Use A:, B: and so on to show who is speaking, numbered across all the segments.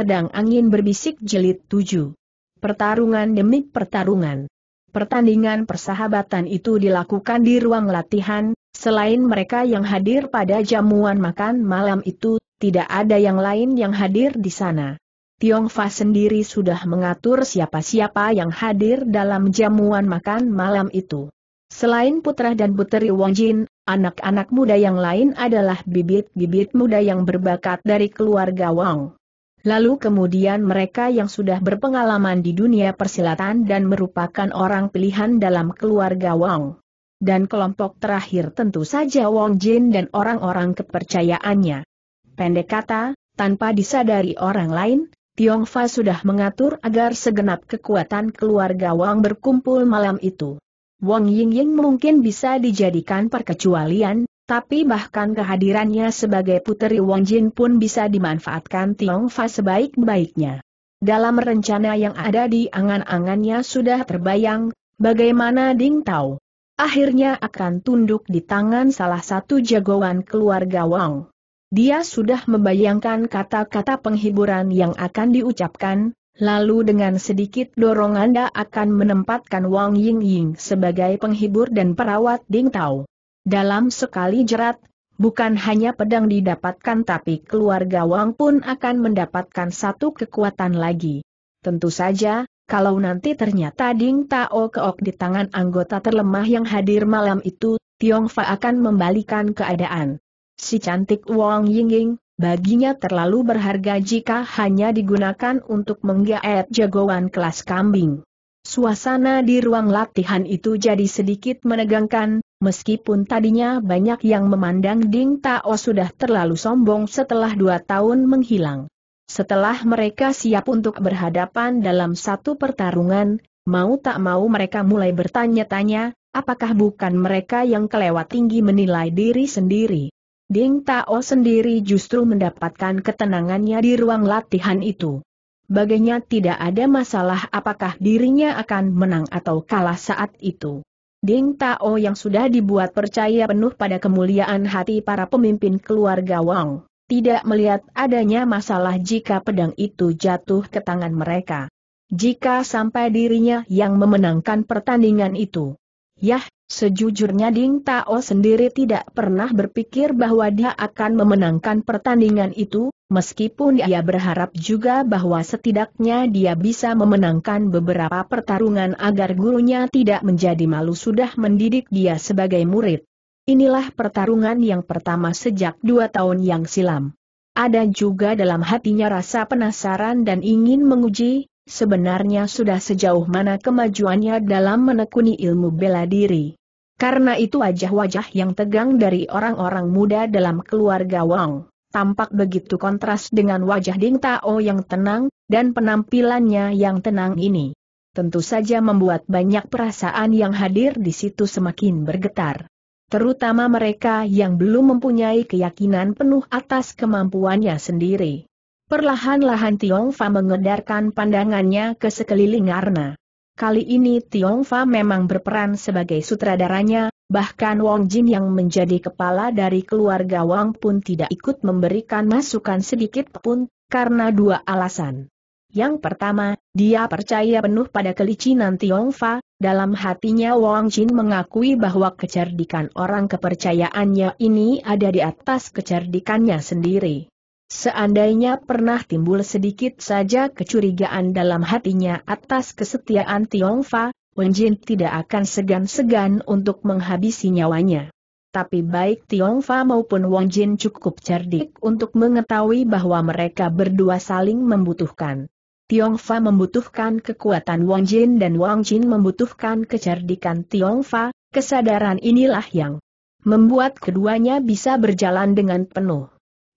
A: Pedang Angin Berbisik Jilid 7. Pertarungan demi pertarungan. Pertandingan persahabatan itu dilakukan di ruang latihan, selain mereka yang hadir pada jamuan makan malam itu, tidak ada yang lain yang hadir di sana. Tiong Fa sendiri sudah mengatur siapa-siapa yang hadir dalam jamuan makan malam itu. Selain putra dan puteri Wong Jin, anak-anak muda yang lain adalah bibit-bibit muda yang berbakat dari keluarga Wang. Lalu kemudian mereka yang sudah berpengalaman di dunia persilatan dan merupakan orang pilihan dalam keluarga Wang. Dan kelompok terakhir tentu saja Wong Jin dan orang-orang kepercayaannya. Pendek kata, tanpa disadari orang lain, Tiong Fa sudah mengatur agar segenap kekuatan keluarga Wang berkumpul malam itu. Wang Ying Ying mungkin bisa dijadikan perkecualian, tapi bahkan kehadirannya sebagai puteri Wong Jin pun bisa dimanfaatkan Tiong Fa sebaik-baiknya. Dalam rencana yang ada di angan-angannya sudah terbayang, bagaimana Ding Tao akhirnya akan tunduk di tangan salah satu jagoan keluarga Wang. Dia sudah membayangkan kata-kata penghiburan yang akan diucapkan, lalu dengan sedikit dorongan dia akan menempatkan Wang Ying Ying sebagai penghibur dan perawat Ding Tao. Dalam sekali jerat, bukan hanya pedang didapatkan tapi keluarga Wang pun akan mendapatkan satu kekuatan lagi. Tentu saja, kalau nanti ternyata Ding Tao keok di tangan anggota terlemah yang hadir malam itu, Tiong Fa akan membalikan keadaan. Si cantik Wang Yingying, baginya terlalu berharga jika hanya digunakan untuk menggaet jagoan kelas kambing. Suasana di ruang latihan itu jadi sedikit menegangkan, meskipun tadinya banyak yang memandang Ding Tao sudah terlalu sombong setelah dua tahun menghilang. Setelah mereka siap untuk berhadapan dalam satu pertarungan, mau tak mau mereka mulai bertanya-tanya, apakah bukan mereka yang kelewat tinggi menilai diri sendiri. Ding Tao sendiri justru mendapatkan ketenangannya di ruang latihan itu baginya tidak ada masalah apakah dirinya akan menang atau kalah saat itu. Ding Tao yang sudah dibuat percaya penuh pada kemuliaan hati para pemimpin keluarga Wang, tidak melihat adanya masalah jika pedang itu jatuh ke tangan mereka. Jika sampai dirinya yang memenangkan pertandingan itu. Yah, Sejujurnya Ding Tao sendiri tidak pernah berpikir bahwa dia akan memenangkan pertandingan itu, meskipun dia berharap juga bahwa setidaknya dia bisa memenangkan beberapa pertarungan agar gurunya tidak menjadi malu sudah mendidik dia sebagai murid. Inilah pertarungan yang pertama sejak dua tahun yang silam. Ada juga dalam hatinya rasa penasaran dan ingin menguji, sebenarnya sudah sejauh mana kemajuannya dalam menekuni ilmu bela diri. Karena itu wajah-wajah yang tegang dari orang-orang muda dalam keluarga Wang, tampak begitu kontras dengan wajah Ding Tao yang tenang, dan penampilannya yang tenang ini. Tentu saja membuat banyak perasaan yang hadir di situ semakin bergetar. Terutama mereka yang belum mempunyai keyakinan penuh atas kemampuannya sendiri. Perlahan-lahan Tiong Fa mengedarkan pandangannya ke sekeliling Arna. Kali ini Tiong Fa memang berperan sebagai sutradaranya, bahkan Wong Jin yang menjadi kepala dari keluarga Wang pun tidak ikut memberikan masukan sedikit pun, karena dua alasan. Yang pertama, dia percaya penuh pada kelicinan Tiong Fa, dalam hatinya Wang Jin mengakui bahwa kecerdikan orang kepercayaannya ini ada di atas kecerdikannya sendiri. Seandainya pernah timbul sedikit saja kecurigaan dalam hatinya atas kesetiaan Tiong Fa, Wen Jin tidak akan segan-segan untuk menghabisi nyawanya. Tapi baik Tiong Fa maupun Wong Jin cukup cerdik untuk mengetahui bahwa mereka berdua saling membutuhkan. Tiong Fa membutuhkan kekuatan Wong Jin dan Wong Jin membutuhkan kecerdikan Tiong Fa, kesadaran inilah yang membuat keduanya bisa berjalan dengan penuh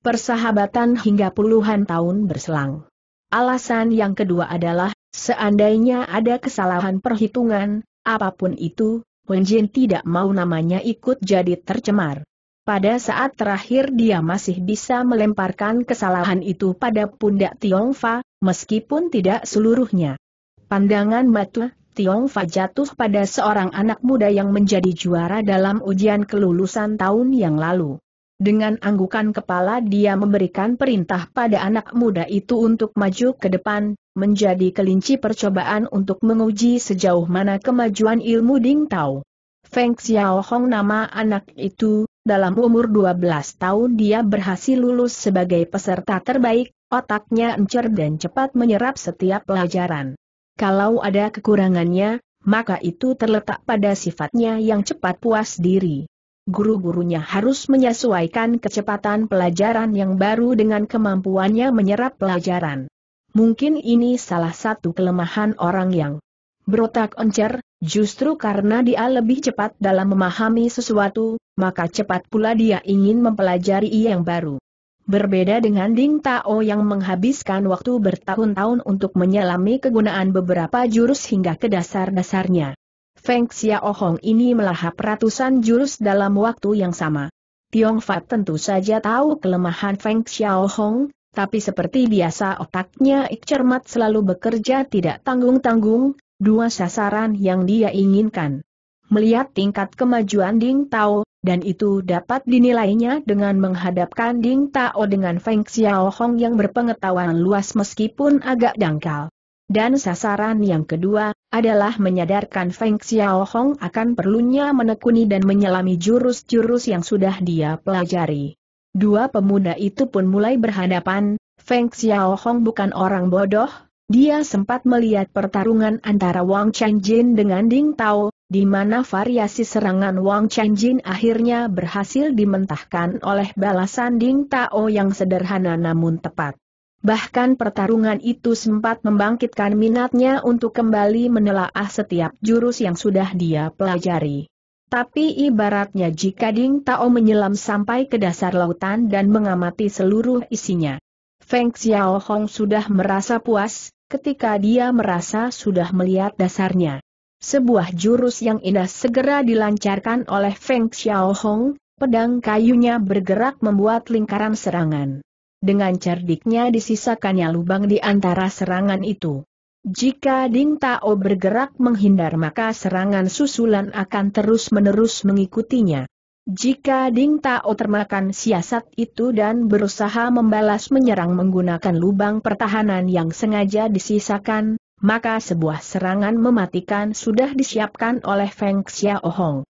A: persahabatan hingga puluhan tahun berselang. Alasan yang kedua adalah, seandainya ada kesalahan perhitungan, apa pun itu, Wen Jin tidak mau namanya ikut jadi tercemar. Pada saat terakhir dia masih bisa melemparkan kesalahan itu pada pundak Tiong Fa, meskipun tidak seluruhnya. Pandangan mata Tiong Fa jatuh pada seorang anak muda yang menjadi juara dalam ujian kelulusan tahun yang lalu. Dengan anggukan kepala dia memberikan perintah pada anak muda itu untuk maju ke depan, menjadi kelinci percobaan untuk menguji sejauh mana kemajuan ilmu Ding Tao. Feng Xiao Hong nama anak itu, dalam umur 12 tahun dia berhasil lulus sebagai peserta terbaik, otaknya encer dan cepat menyerap setiap pelajaran. Kalau ada kekurangannya, maka itu terletak pada sifatnya yang cepat puas diri guru-gurunya harus menyesuaikan kecepatan pelajaran yang baru dengan kemampuannya menyerap pelajaran. Mungkin ini salah satu kelemahan orang yang berotak encer, justru karena dia lebih cepat dalam memahami sesuatu, maka cepat pula dia ingin mempelajari yang baru. Berbeda dengan Ding Tao yang menghabiskan waktu bertahun-tahun untuk menyelami kegunaan beberapa jurus hingga ke dasar-dasarnya. Feng Xiao Hong ini melahap ratusan jurus dalam waktu yang sama. Tiong Fat tentu saja tahu kelemahan Feng Xiao Hong, tapi seperti biasa otaknya Ik cermat selalu bekerja tidak tanggung-tanggung, dua sasaran yang dia inginkan. Melihat tingkat kemajuan Ding Tao, dan itu dapat dinilainya dengan menghadapkan Ding Tao dengan Feng Xiao Hong yang berpengetahuan luas meskipun agak dangkal. Dan sasaran yang kedua, adalah menyadarkan Feng Xiao Hong akan perlunya menekuni dan menyelami jurus-jurus yang sudah dia pelajari. Dua pemuda itu pun mulai berhadapan, Feng Xiao Hong bukan orang bodoh, dia sempat melihat pertarungan antara Wang Changjin dengan Ding Tao, di mana variasi serangan Wang Changjin akhirnya berhasil dimentahkan oleh balasan Ding Tao yang sederhana namun tepat. Bahkan pertarungan itu sempat membangkitkan minatnya untuk kembali menelaah setiap jurus yang sudah dia pelajari. Tapi ibaratnya jika Ding Tao menyelam sampai ke dasar lautan dan mengamati seluruh isinya. Feng Xiao Hong sudah merasa puas, ketika dia merasa sudah melihat dasarnya. Sebuah jurus yang indah segera dilancarkan oleh Feng Xiao Hong, pedang kayunya bergerak membuat lingkaran serangan dengan cerdiknya disisakannya lubang di antara serangan itu. Jika Ding Tao bergerak menghindar maka serangan susulan akan terus-menerus mengikutinya. Jika Ding Tao termakan siasat itu dan berusaha membalas menyerang menggunakan lubang pertahanan yang sengaja disisakan, maka sebuah serangan mematikan sudah disiapkan oleh Feng Xiaohong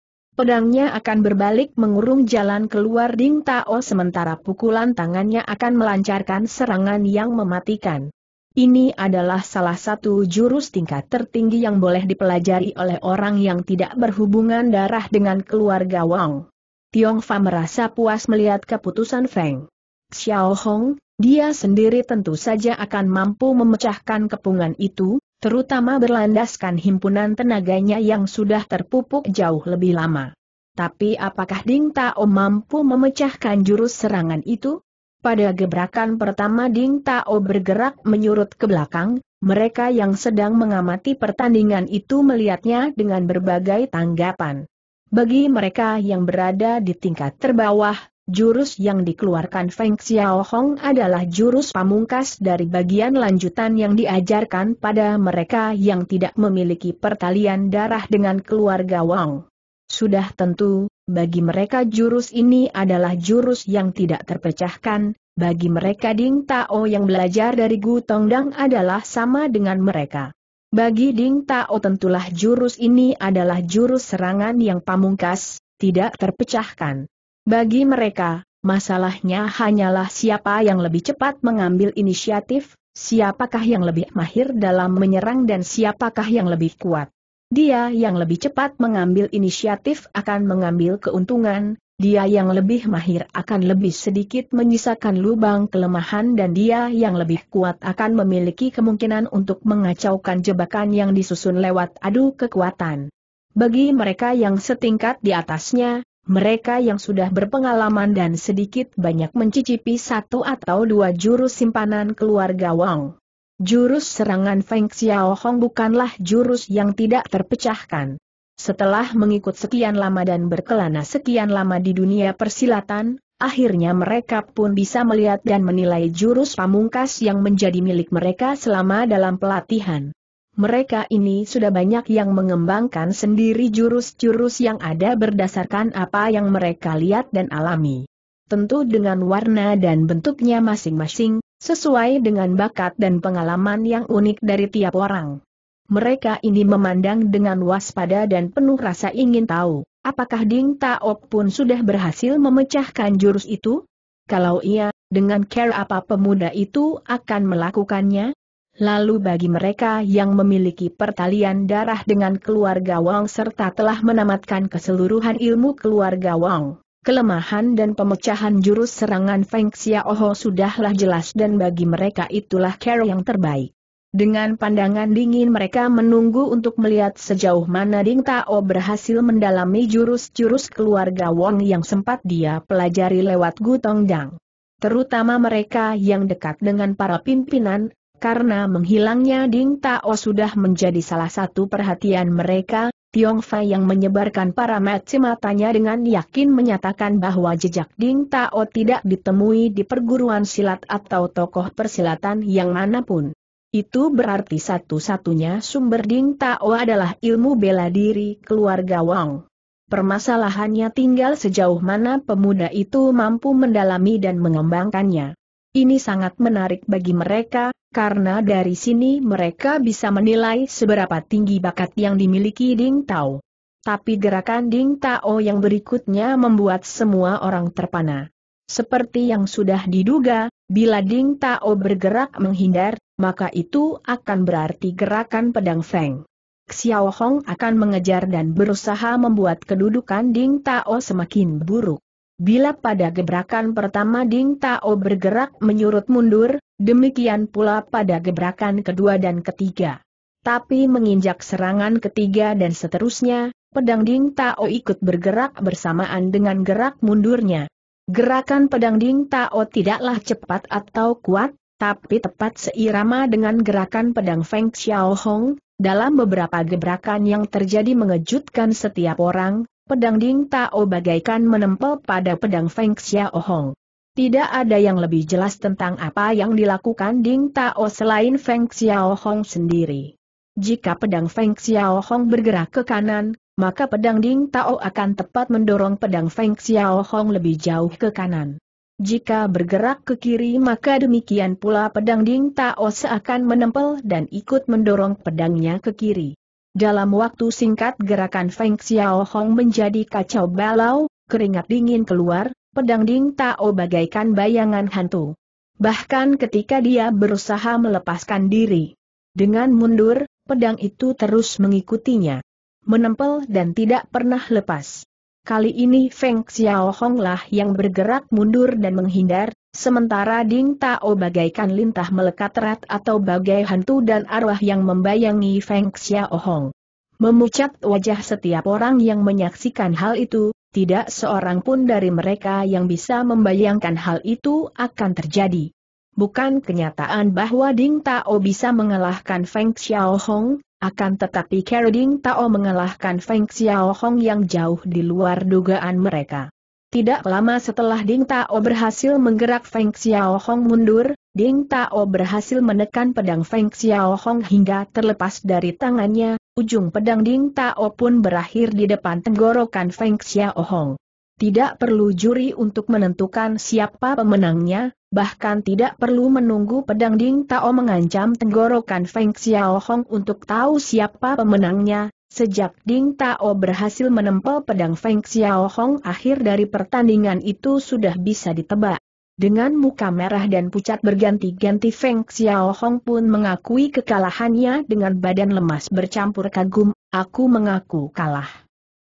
A: pedangnya akan berbalik mengurung jalan keluar Ding Tao sementara pukulan tangannya akan melancarkan serangan yang mematikan. Ini adalah salah satu jurus tingkat tertinggi yang boleh dipelajari oleh orang yang tidak berhubungan darah dengan keluarga Wang. Tiong Fa merasa puas melihat keputusan Feng. Xiao Hong, dia sendiri tentu saja akan mampu memecahkan kepungan itu, terutama berlandaskan himpunan tenaganya yang sudah terpupuk jauh lebih lama. Tapi apakah Ding Tao mampu memecahkan jurus serangan itu? Pada gebrakan pertama Ding Tao bergerak menyurut ke belakang, mereka yang sedang mengamati pertandingan itu melihatnya dengan berbagai tanggapan. Bagi mereka yang berada di tingkat terbawah, Jurus yang dikeluarkan Feng Xiao Hong adalah jurus pamungkas dari bagian lanjutan yang diajarkan pada mereka yang tidak memiliki pertalian darah dengan keluarga Wang. Sudah tentu, bagi mereka jurus ini adalah jurus yang tidak terpecahkan, bagi mereka Ding Tao yang belajar dari Gu Tongdang adalah sama dengan mereka. Bagi Ding Tao tentulah jurus ini adalah jurus serangan yang pamungkas, tidak terpecahkan. Bagi mereka, masalahnya hanyalah siapa yang lebih cepat mengambil inisiatif, siapakah yang lebih mahir dalam menyerang dan siapakah yang lebih kuat. Dia yang lebih cepat mengambil inisiatif akan mengambil keuntungan, dia yang lebih mahir akan lebih sedikit menyisakan lubang kelemahan dan dia yang lebih kuat akan memiliki kemungkinan untuk mengacaukan jebakan yang disusun lewat adu kekuatan. Bagi mereka yang setingkat di atasnya, mereka yang sudah berpengalaman dan sedikit banyak mencicipi satu atau dua jurus simpanan keluarga Wang. Jurus serangan Feng Xiao Hong bukanlah jurus yang tidak terpecahkan. Setelah mengikut sekian lama dan berkelana sekian lama di dunia persilatan, akhirnya mereka pun bisa melihat dan menilai jurus pamungkas yang menjadi milik mereka selama dalam pelatihan mereka ini sudah banyak yang mengembangkan sendiri jurus-jurus yang ada berdasarkan apa yang mereka lihat dan alami. tentu dengan warna dan bentuknya masing-masing, sesuai dengan bakat dan pengalaman yang unik dari tiap orang. Mereka ini memandang dengan waspada dan penuh rasa ingin tahu, apakah Ding Tao pun sudah berhasil memecahkan jurus itu? Kalau iya, dengan care apa pemuda itu akan melakukannya? Lalu bagi mereka yang memiliki pertalian darah dengan keluarga Wang serta telah menamatkan keseluruhan ilmu keluarga Wang, kelemahan dan pemecahan jurus serangan Feng Xiaoho sudahlah jelas dan bagi mereka itulah care yang terbaik. Dengan pandangan dingin mereka menunggu untuk melihat sejauh mana Ding Tao berhasil mendalami jurus-jurus keluarga Wang yang sempat dia pelajari lewat Gutong Dang. Terutama mereka yang dekat dengan para pimpinan, karena menghilangnya Ding Tao sudah menjadi salah satu perhatian mereka, Tiong Fai yang menyebarkan para mata matanya dengan yakin menyatakan bahwa jejak Ding Tao tidak ditemui di perguruan silat atau tokoh persilatan yang mana pun. Itu berarti satu-satunya sumber Ding Tao adalah ilmu bela diri keluarga Wang. Permasalahannya tinggal sejauh mana pemuda itu mampu mendalami dan mengembangkannya. Ini sangat menarik bagi mereka, karena dari sini mereka bisa menilai seberapa tinggi bakat yang dimiliki Ding Tao. Tapi gerakan Ding Tao yang berikutnya membuat semua orang terpana. Seperti yang sudah diduga, bila Ding Tao bergerak menghindar, maka itu akan berarti gerakan pedang Feng. Xiao Hong akan mengejar dan berusaha membuat kedudukan Ding Tao semakin buruk. Bila pada gebrakan pertama Ding Tao bergerak menyurut mundur, demikian pula pada gebrakan kedua dan ketiga. Tapi menginjak serangan ketiga dan seterusnya, pedang Ding Tao ikut bergerak bersamaan dengan gerak mundurnya. Gerakan pedang Ding Tao tidaklah cepat atau kuat, tapi tepat seirama dengan gerakan pedang Feng Xiao Hong, dalam beberapa gebrakan yang terjadi mengejutkan setiap orang, pedang Ding Tao bagaikan menempel pada pedang Feng Xiao Hong. Tidak ada yang lebih jelas tentang apa yang dilakukan Ding Tao selain Feng Xiao Hong sendiri. Jika pedang Feng Xiao Hong bergerak ke kanan, maka pedang Ding Tao akan tepat mendorong pedang Feng Xiao Hong lebih jauh ke kanan. Jika bergerak ke kiri maka demikian pula pedang Ding Tao seakan menempel dan ikut mendorong pedangnya ke kiri. Dalam waktu singkat gerakan Feng Xiao Hong menjadi kacau balau, keringat dingin keluar, pedang Ding Tao bagaikan bayangan hantu. Bahkan ketika dia berusaha melepaskan diri. Dengan mundur, pedang itu terus mengikutinya. Menempel dan tidak pernah lepas. Kali ini Feng Xiao Hong lah yang bergerak mundur dan menghindar, Sementara Ding Tao bagaikan lintah melekat erat atau bagai hantu dan arwah yang membayangi Feng Xiaohong. Memucat wajah setiap orang yang menyaksikan hal itu, tidak seorang pun dari mereka yang bisa membayangkan hal itu akan terjadi. Bukan kenyataan bahwa Ding Tao bisa mengalahkan Feng Xiaohong, akan tetapi cara Ding Tao mengalahkan Feng Xiaohong yang jauh di luar dugaan mereka. Tidak lama setelah Ding Tao berhasil menggerak Feng Xiao Hong mundur, Ding Tao berhasil menekan pedang Feng Xiao Hong hingga terlepas dari tangannya, ujung pedang Ding Tao pun berakhir di depan tenggorokan Feng Xiao Hong. Tidak perlu juri untuk menentukan siapa pemenangnya, bahkan tidak perlu menunggu pedang Ding Tao mengancam tenggorokan Feng Xiao Hong untuk tahu siapa pemenangnya, Sejak Ding Tao berhasil menempel pedang Feng Xiao Hong akhir dari pertandingan itu sudah bisa ditebak. Dengan muka merah dan pucat berganti-ganti Feng Xiao Hong pun mengakui kekalahannya dengan badan lemas bercampur kagum, aku mengaku kalah.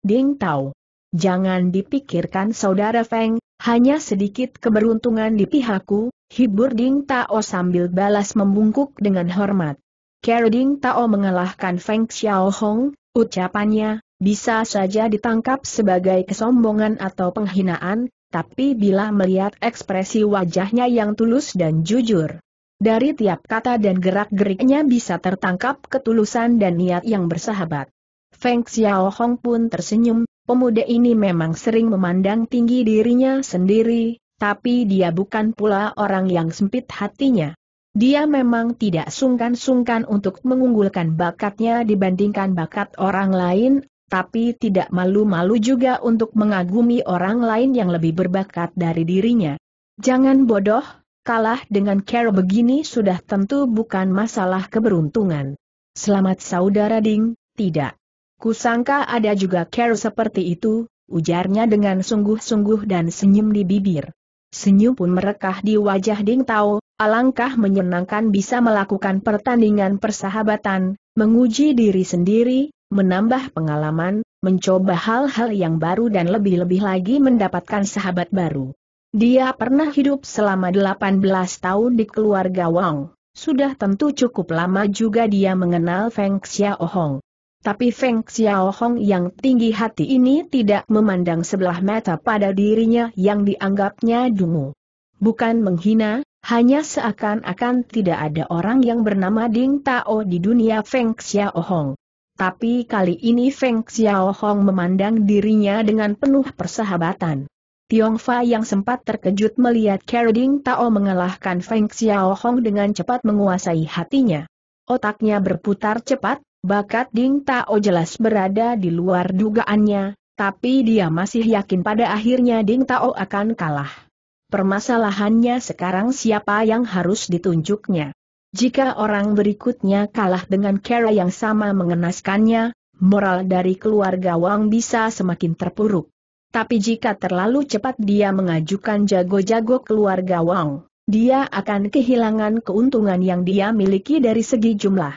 A: Ding Tao. Jangan dipikirkan saudara Feng, hanya sedikit keberuntungan di pihakku, hibur Ding Tao sambil balas membungkuk dengan hormat. Cara Ding Tao mengalahkan Feng Xiao Hong, Ucapannya, bisa saja ditangkap sebagai kesombongan atau penghinaan, tapi bila melihat ekspresi wajahnya yang tulus dan jujur. Dari tiap kata dan gerak-geriknya bisa tertangkap ketulusan dan niat yang bersahabat. Feng Xiao Hong pun tersenyum, pemuda ini memang sering memandang tinggi dirinya sendiri, tapi dia bukan pula orang yang sempit hatinya. Dia memang tidak sungkan-sungkan untuk mengunggulkan bakatnya dibandingkan bakat orang lain, tapi tidak malu-malu juga untuk mengagumi orang lain yang lebih berbakat dari dirinya. Jangan bodoh, kalah dengan cara begini sudah tentu bukan masalah keberuntungan. Selamat saudara Ding, tidak. Kusangka ada juga cara seperti itu, ujarnya dengan sungguh-sungguh dan senyum di bibir. Senyum pun merekah di wajah Ding Tao, alangkah menyenangkan bisa melakukan pertandingan persahabatan, menguji diri sendiri, menambah pengalaman, mencoba hal-hal yang baru dan lebih-lebih lagi mendapatkan sahabat baru. Dia pernah hidup selama 18 tahun di keluarga Wang. Sudah tentu cukup lama juga dia mengenal Feng Xiaohong. Tapi Feng Xiaohong yang tinggi hati ini tidak memandang sebelah mata pada dirinya yang dianggapnya dungu. Bukan menghina, hanya seakan-akan tidak ada orang yang bernama Ding Tao di dunia Feng Xiaohong. Tapi kali ini Feng Xiaohong memandang dirinya dengan penuh persahabatan. Tiong Fa yang sempat terkejut melihat Ding Tao mengalahkan Feng Xiaohong dengan cepat menguasai hatinya. Otaknya berputar cepat, bakat Ding Tao jelas berada di luar dugaannya, tapi dia masih yakin pada akhirnya Ding Tao akan kalah. Permasalahannya sekarang siapa yang harus ditunjuknya. Jika orang berikutnya kalah dengan cara yang sama mengenaskannya, moral dari keluarga Wang bisa semakin terpuruk. Tapi jika terlalu cepat dia mengajukan jago-jago keluarga Wang, dia akan kehilangan keuntungan yang dia miliki dari segi jumlah.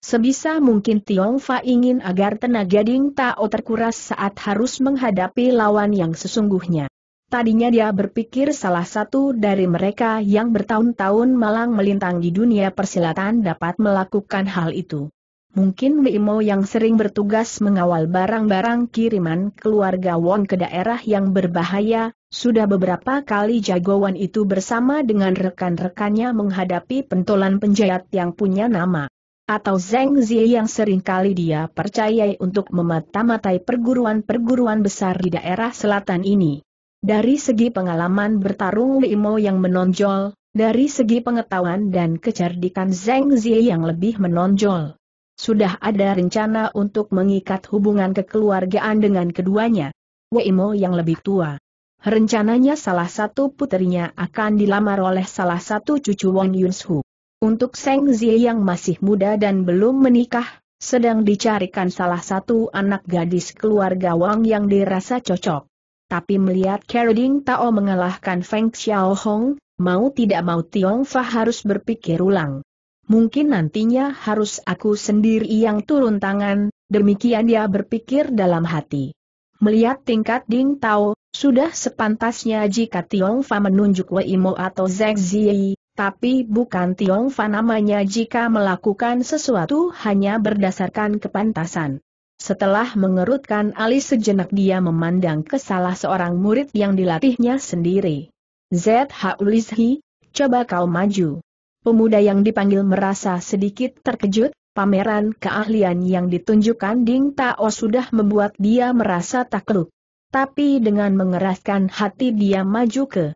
A: Sebisa mungkin Tiong Fa ingin agar tenaga Ding Tao terkuras saat harus menghadapi lawan yang sesungguhnya. Tadinya dia berpikir salah satu dari mereka yang bertahun-tahun malang melintang di dunia persilatan dapat melakukan hal itu. Mungkin Wimo yang sering bertugas mengawal barang-barang kiriman keluarga Won ke daerah yang berbahaya, sudah beberapa kali jagoan itu bersama dengan rekan-rekannya menghadapi pentolan penjahat yang punya nama. Atau Zheng Zi yang sering kali dia percayai untuk memata-matai perguruan-perguruan besar di daerah selatan ini. Dari segi pengalaman bertarung Limo yang menonjol, dari segi pengetahuan dan kecerdikan Zheng Zi yang lebih menonjol. Sudah ada rencana untuk mengikat hubungan kekeluargaan dengan keduanya. Weimo yang lebih tua. Rencananya salah satu puterinya akan dilamar oleh salah satu cucu Wang Yunshu. Untuk Zheng Zi yang masih muda dan belum menikah, sedang dicarikan salah satu anak gadis keluarga Wang yang dirasa cocok tapi melihat Keroding Tao mengalahkan Feng Xiaohong, mau tidak mau Tiong Fa harus berpikir ulang. Mungkin nantinya harus aku sendiri yang turun tangan, demikian dia berpikir dalam hati. Melihat tingkat Ding Tao, sudah sepantasnya jika Tiong Fa menunjuk Wei Mo atau Zheng Ziyi, tapi bukan Tiong Fa namanya jika melakukan sesuatu hanya berdasarkan kepantasan. Setelah mengerutkan alis sejenak dia memandang ke salah seorang murid yang dilatihnya sendiri. Z.H. Ulizhi, coba kau maju. Pemuda yang dipanggil merasa sedikit terkejut, pameran keahlian yang ditunjukkan Ding Tao sudah membuat dia merasa takluk. Tapi dengan mengeraskan hati dia maju ke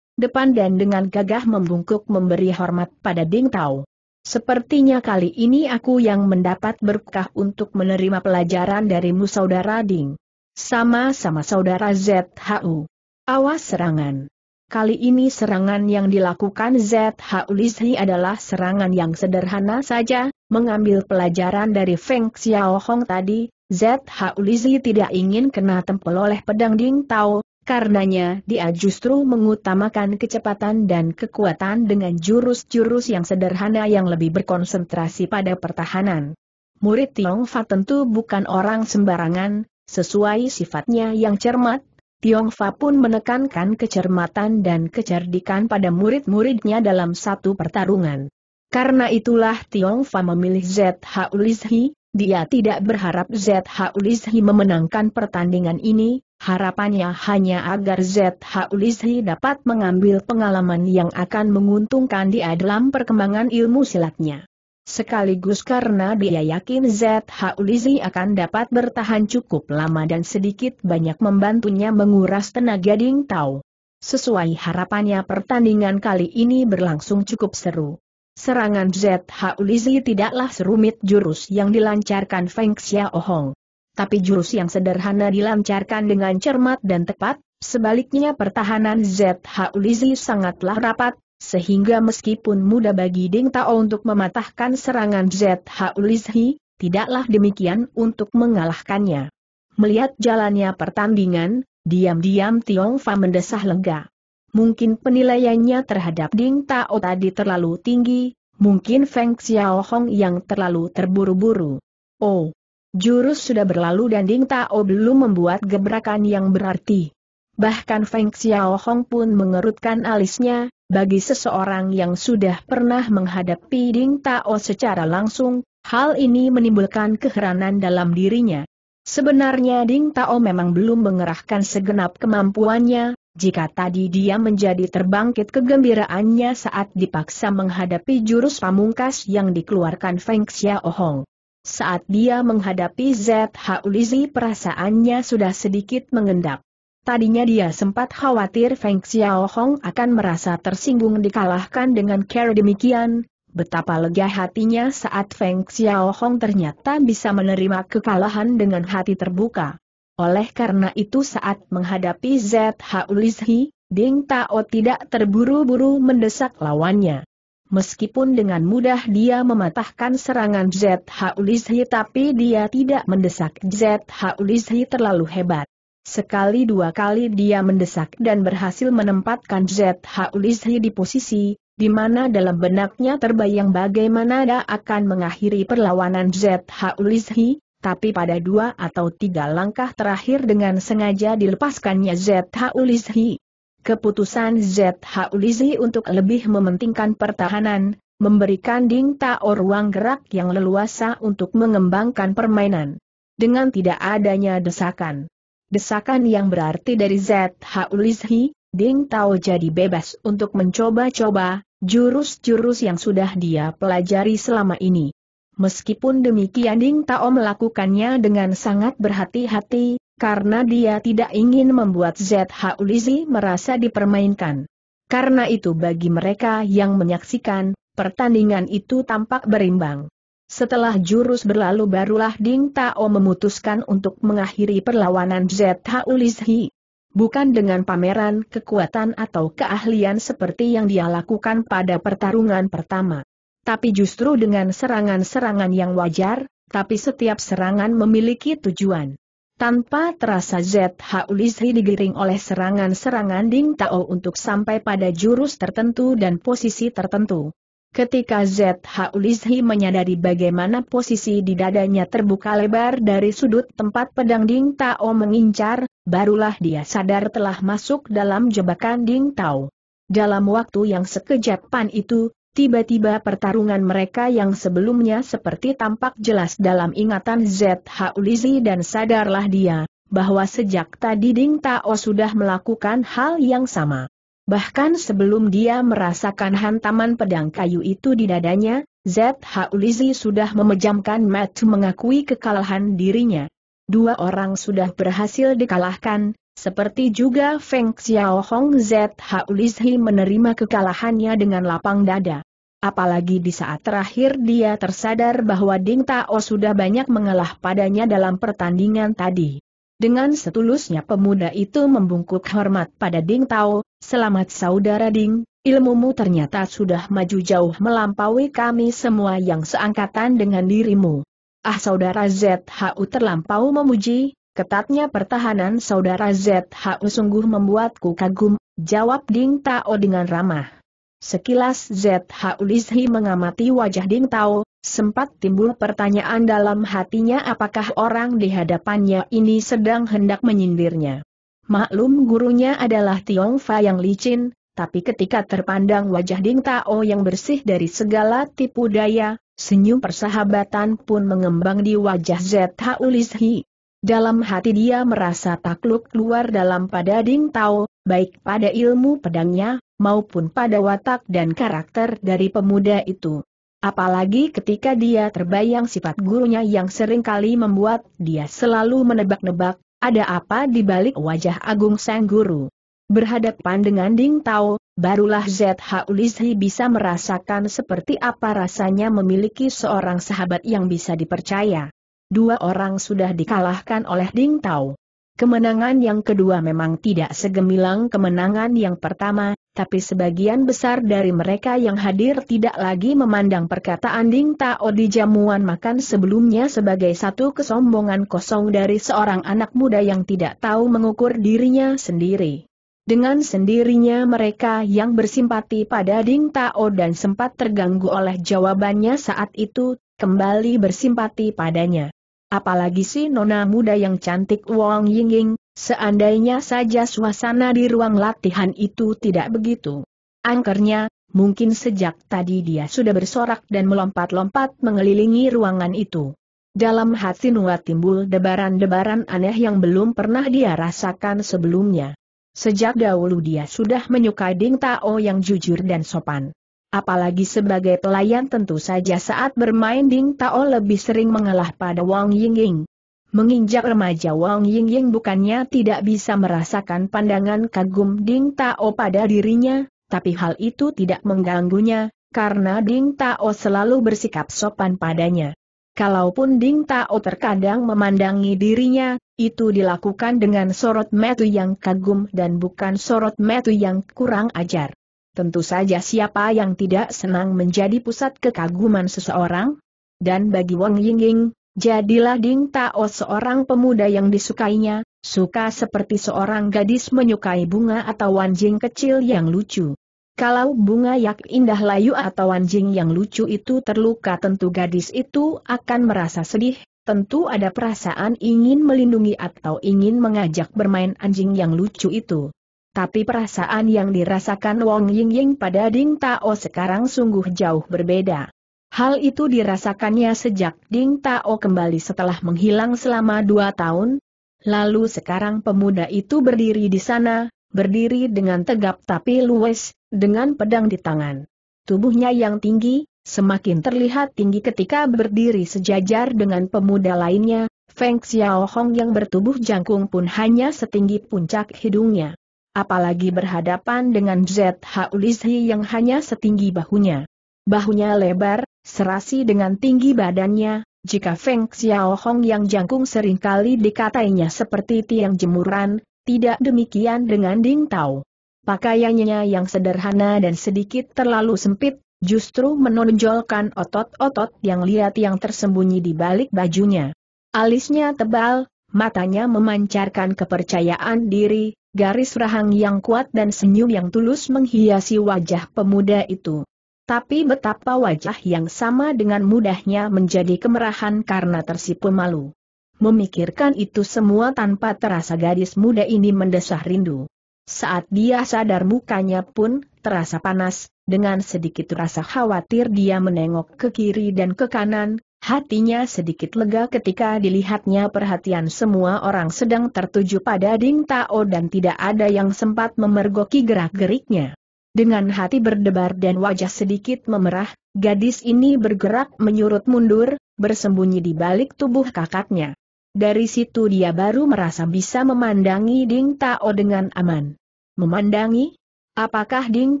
A: depan dan dengan gagah membungkuk memberi hormat pada Ding Tao. Sepertinya kali ini aku yang mendapat berkah untuk menerima pelajaran darimu saudara Ding. Sama-sama saudara ZHU. Awas serangan. Kali ini serangan yang dilakukan ZHU Lizhi adalah serangan yang sederhana saja, mengambil pelajaran dari Feng Xiaohong tadi, ZHU Lizhi tidak ingin kena tempel oleh pedang Ding Tao, Karenanya dia justru mengutamakan kecepatan dan kekuatan dengan jurus-jurus yang sederhana yang lebih berkonsentrasi pada pertahanan. Murid Tiong Fa tentu bukan orang sembarangan, sesuai sifatnya yang cermat, Tiong Fa pun menekankan kecermatan dan kecerdikan pada murid-muridnya dalam satu pertarungan. Karena itulah Tiong Fa memilih ZH Ulizhi, dia tidak berharap ZH Ulizhi memenangkan pertandingan ini, harapannya hanya agar ZH Ulizhi dapat mengambil pengalaman yang akan menguntungkan dia dalam perkembangan ilmu silatnya. Sekaligus karena dia yakin ZH Ulizhi akan dapat bertahan cukup lama dan sedikit banyak membantunya menguras tenaga Ding Tao. Sesuai harapannya pertandingan kali ini berlangsung cukup seru. Serangan ZH Ulizhi tidaklah serumit jurus yang dilancarkan Feng Xiaohong. Tapi jurus yang sederhana dilancarkan dengan cermat dan tepat, sebaliknya pertahanan ZH Ulizi sangatlah rapat, sehingga meskipun mudah bagi Ding Tao untuk mematahkan serangan ZH Ulizi, tidaklah demikian untuk mengalahkannya. Melihat jalannya pertandingan, diam-diam Tiong Fa mendesah lega. Mungkin penilaiannya terhadap Ding Tao tadi terlalu tinggi, mungkin Feng Xiao Hong yang terlalu terburu-buru. Oh, Jurus sudah berlalu dan Ding Tao belum membuat gebrakan yang berarti. Bahkan Feng Xiao Hong pun mengerutkan alisnya, bagi seseorang yang sudah pernah menghadapi Ding Tao secara langsung, hal ini menimbulkan keheranan dalam dirinya. Sebenarnya Ding Tao memang belum mengerahkan segenap kemampuannya, jika tadi dia menjadi terbangkit kegembiraannya saat dipaksa menghadapi jurus pamungkas yang dikeluarkan Feng Xiao Hong. Saat dia menghadapi ZH Ulizi perasaannya sudah sedikit mengendap. Tadinya dia sempat khawatir Feng Xiao Hong akan merasa tersinggung dikalahkan dengan cara demikian, betapa lega hatinya saat Feng Xiao Hong ternyata bisa menerima kekalahan dengan hati terbuka. Oleh karena itu saat menghadapi ZH Ulizi, Ding Tao tidak terburu-buru mendesak lawannya. Meskipun dengan mudah dia mematahkan serangan ZH Ulizhi tapi dia tidak mendesak ZH Ulizhi terlalu hebat. Sekali dua kali dia mendesak dan berhasil menempatkan ZH Ulizhi di posisi, di mana dalam benaknya terbayang bagaimana dia akan mengakhiri perlawanan ZH Ulizhi, tapi pada dua atau tiga langkah terakhir dengan sengaja dilepaskannya ZH Ulizhi, Keputusan ZH Ulizi untuk lebih mementingkan pertahanan, memberikan Ding Tao ruang gerak yang leluasa untuk mengembangkan permainan. Dengan tidak adanya desakan. Desakan yang berarti dari ZH Ulizi, Ding Tao jadi bebas untuk mencoba-coba, jurus-jurus yang sudah dia pelajari selama ini. Meskipun demikian Ding Tao melakukannya dengan sangat berhati-hati, karena dia tidak ingin membuat ZH Ulizi merasa dipermainkan. Karena itu bagi mereka yang menyaksikan, pertandingan itu tampak berimbang. Setelah jurus berlalu barulah Ding Tao memutuskan untuk mengakhiri perlawanan ZH Ulizi. Bukan dengan pameran kekuatan atau keahlian seperti yang dia lakukan pada pertarungan pertama. Tapi justru dengan serangan-serangan yang wajar, tapi setiap serangan memiliki tujuan. Tanpa terasa ZH Ulizhi digiring oleh serangan-serangan Ding Tao untuk sampai pada jurus tertentu dan posisi tertentu. Ketika ZH Ulizhi menyadari bagaimana posisi di dadanya terbuka lebar dari sudut tempat pedang Ding Tao mengincar, barulah dia sadar telah masuk dalam jebakan Ding Tao. Dalam waktu yang sekejapan itu, Tiba-tiba pertarungan mereka yang sebelumnya seperti tampak jelas dalam ingatan ZH Ulizi dan sadarlah dia, bahwa sejak tadi Ding Tao sudah melakukan hal yang sama. Bahkan sebelum dia merasakan hantaman pedang kayu itu di dadanya, ZH Ulizi sudah memejamkan mata mengakui kekalahan dirinya. Dua orang sudah berhasil dikalahkan, seperti juga Feng Xiao Hong ZH Ulizhi menerima kekalahannya dengan lapang dada. Apalagi di saat terakhir dia tersadar bahwa Ding Tao sudah banyak mengalah padanya dalam pertandingan tadi. Dengan setulusnya pemuda itu membungkuk hormat pada Ding Tao, selamat saudara Ding, ilmumu ternyata sudah maju jauh melampaui kami semua yang seangkatan dengan dirimu. Ah saudara ZHU terlampau memuji, Ketatnya pertahanan saudara ZHU sungguh membuatku kagum, jawab Ding Tao dengan ramah. Sekilas ZHU Lizhi mengamati wajah Ding Tao, sempat timbul pertanyaan dalam hatinya apakah orang di hadapannya ini sedang hendak menyindirnya. Maklum gurunya adalah Tiong Fa yang licin, tapi ketika terpandang wajah Ding Tao yang bersih dari segala tipu daya, senyum persahabatan pun mengembang di wajah ZHU Lizhi. Dalam hati dia merasa takluk luar dalam pada Ding Tao, baik pada ilmu pedangnya, maupun pada watak dan karakter dari pemuda itu. Apalagi ketika dia terbayang sifat gurunya yang sering kali membuat dia selalu menebak-nebak, ada apa di balik wajah agung sang guru. Berhadapan dengan Ding Tao, barulah ZH Ulizhi bisa merasakan seperti apa rasanya memiliki seorang sahabat yang bisa dipercaya. Dua orang sudah dikalahkan oleh Ding Tao. Kemenangan yang kedua memang tidak segemilang kemenangan yang pertama, tapi sebagian besar dari mereka yang hadir tidak lagi memandang perkataan Ding Tao di jamuan makan sebelumnya sebagai satu kesombongan kosong dari seorang anak muda yang tidak tahu mengukur dirinya sendiri. Dengan sendirinya mereka yang bersimpati pada Ding Tao dan sempat terganggu oleh jawabannya saat itu, kembali bersimpati padanya. Apalagi si nona muda yang cantik Wong Yingying, seandainya saja suasana di ruang latihan itu tidak begitu. Angkernya, mungkin sejak tadi dia sudah bersorak dan melompat-lompat mengelilingi ruangan itu. Dalam hati Nua timbul debaran-debaran aneh yang belum pernah dia rasakan sebelumnya. Sejak dahulu dia sudah menyukai Ding Tao yang jujur dan sopan apalagi sebagai pelayan tentu saja saat bermain Ding Tao lebih sering mengalah pada Wang Yingying. Menginjak remaja Wang Yingying bukannya tidak bisa merasakan pandangan kagum Ding Tao pada dirinya, tapi hal itu tidak mengganggunya, karena Ding Tao selalu bersikap sopan padanya. Kalaupun Ding Tao terkadang memandangi dirinya, itu dilakukan dengan sorot metu yang kagum dan bukan sorot metu yang kurang ajar. Tentu saja siapa yang tidak senang menjadi pusat kekaguman seseorang? Dan bagi Wang Yingying, jadilah Ding Tao seorang pemuda yang disukainya, suka seperti seorang gadis menyukai bunga atau anjing kecil yang lucu. Kalau bunga yang indah layu atau anjing yang lucu itu terluka tentu gadis itu akan merasa sedih, tentu ada perasaan ingin melindungi atau ingin mengajak bermain anjing yang lucu itu tapi perasaan yang dirasakan Wong Ying Ying pada Ding Tao sekarang sungguh jauh berbeda. Hal itu dirasakannya sejak Ding Tao kembali setelah menghilang selama dua tahun, lalu sekarang pemuda itu berdiri di sana, berdiri dengan tegap tapi luwes, dengan pedang di tangan. Tubuhnya yang tinggi, semakin terlihat tinggi ketika berdiri sejajar dengan pemuda lainnya, Feng Xiao Hong yang bertubuh jangkung pun hanya setinggi puncak hidungnya apalagi berhadapan dengan ZH Ulizhi yang hanya setinggi bahunya. Bahunya lebar, serasi dengan tinggi badannya, jika Feng Xiao Hong yang jangkung sering kali dikatainya seperti tiang jemuran, tidak demikian dengan Ding Tao. Pakaiannya yang sederhana dan sedikit terlalu sempit, justru menonjolkan otot-otot yang lihat yang tersembunyi di balik bajunya. Alisnya tebal, matanya memancarkan kepercayaan diri, garis rahang yang kuat dan senyum yang tulus menghiasi wajah pemuda itu. Tapi betapa wajah yang sama dengan mudahnya menjadi kemerahan karena tersipu malu. Memikirkan itu semua tanpa terasa gadis muda ini mendesah rindu. Saat dia sadar mukanya pun terasa panas, dengan sedikit rasa khawatir dia menengok ke kiri dan ke kanan, Hatinya sedikit lega ketika dilihatnya perhatian semua orang sedang tertuju pada Ding Tao dan tidak ada yang sempat memergoki gerak-geriknya. Dengan hati berdebar dan wajah sedikit memerah, gadis ini bergerak menyurut mundur, bersembunyi di balik tubuh kakaknya. Dari situ dia baru merasa bisa memandangi Ding Tao dengan aman. Memandangi? Apakah Ding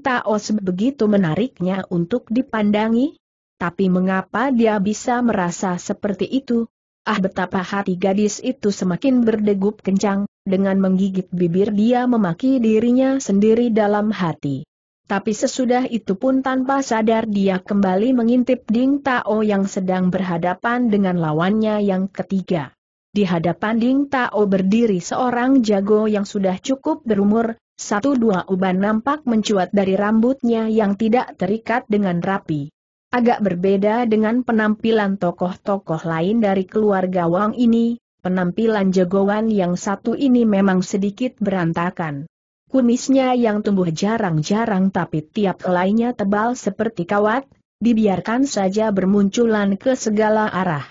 A: Tao sebegitu menariknya untuk dipandangi? Tapi mengapa dia bisa merasa seperti itu? Ah betapa hati gadis itu semakin berdegup kencang, dengan menggigit bibir dia memaki dirinya sendiri dalam hati. Tapi sesudah itu pun tanpa sadar dia kembali mengintip Ding Tao yang sedang berhadapan dengan lawannya yang ketiga. Di hadapan Ding Tao berdiri seorang jago yang sudah cukup berumur, satu dua uban nampak mencuat dari rambutnya yang tidak terikat dengan rapi. Agak berbeda dengan penampilan tokoh-tokoh lain dari keluarga Wang ini, penampilan jagoan yang satu ini memang sedikit berantakan. Kumisnya yang tumbuh jarang-jarang tapi tiap helainya tebal seperti kawat, dibiarkan saja bermunculan ke segala arah.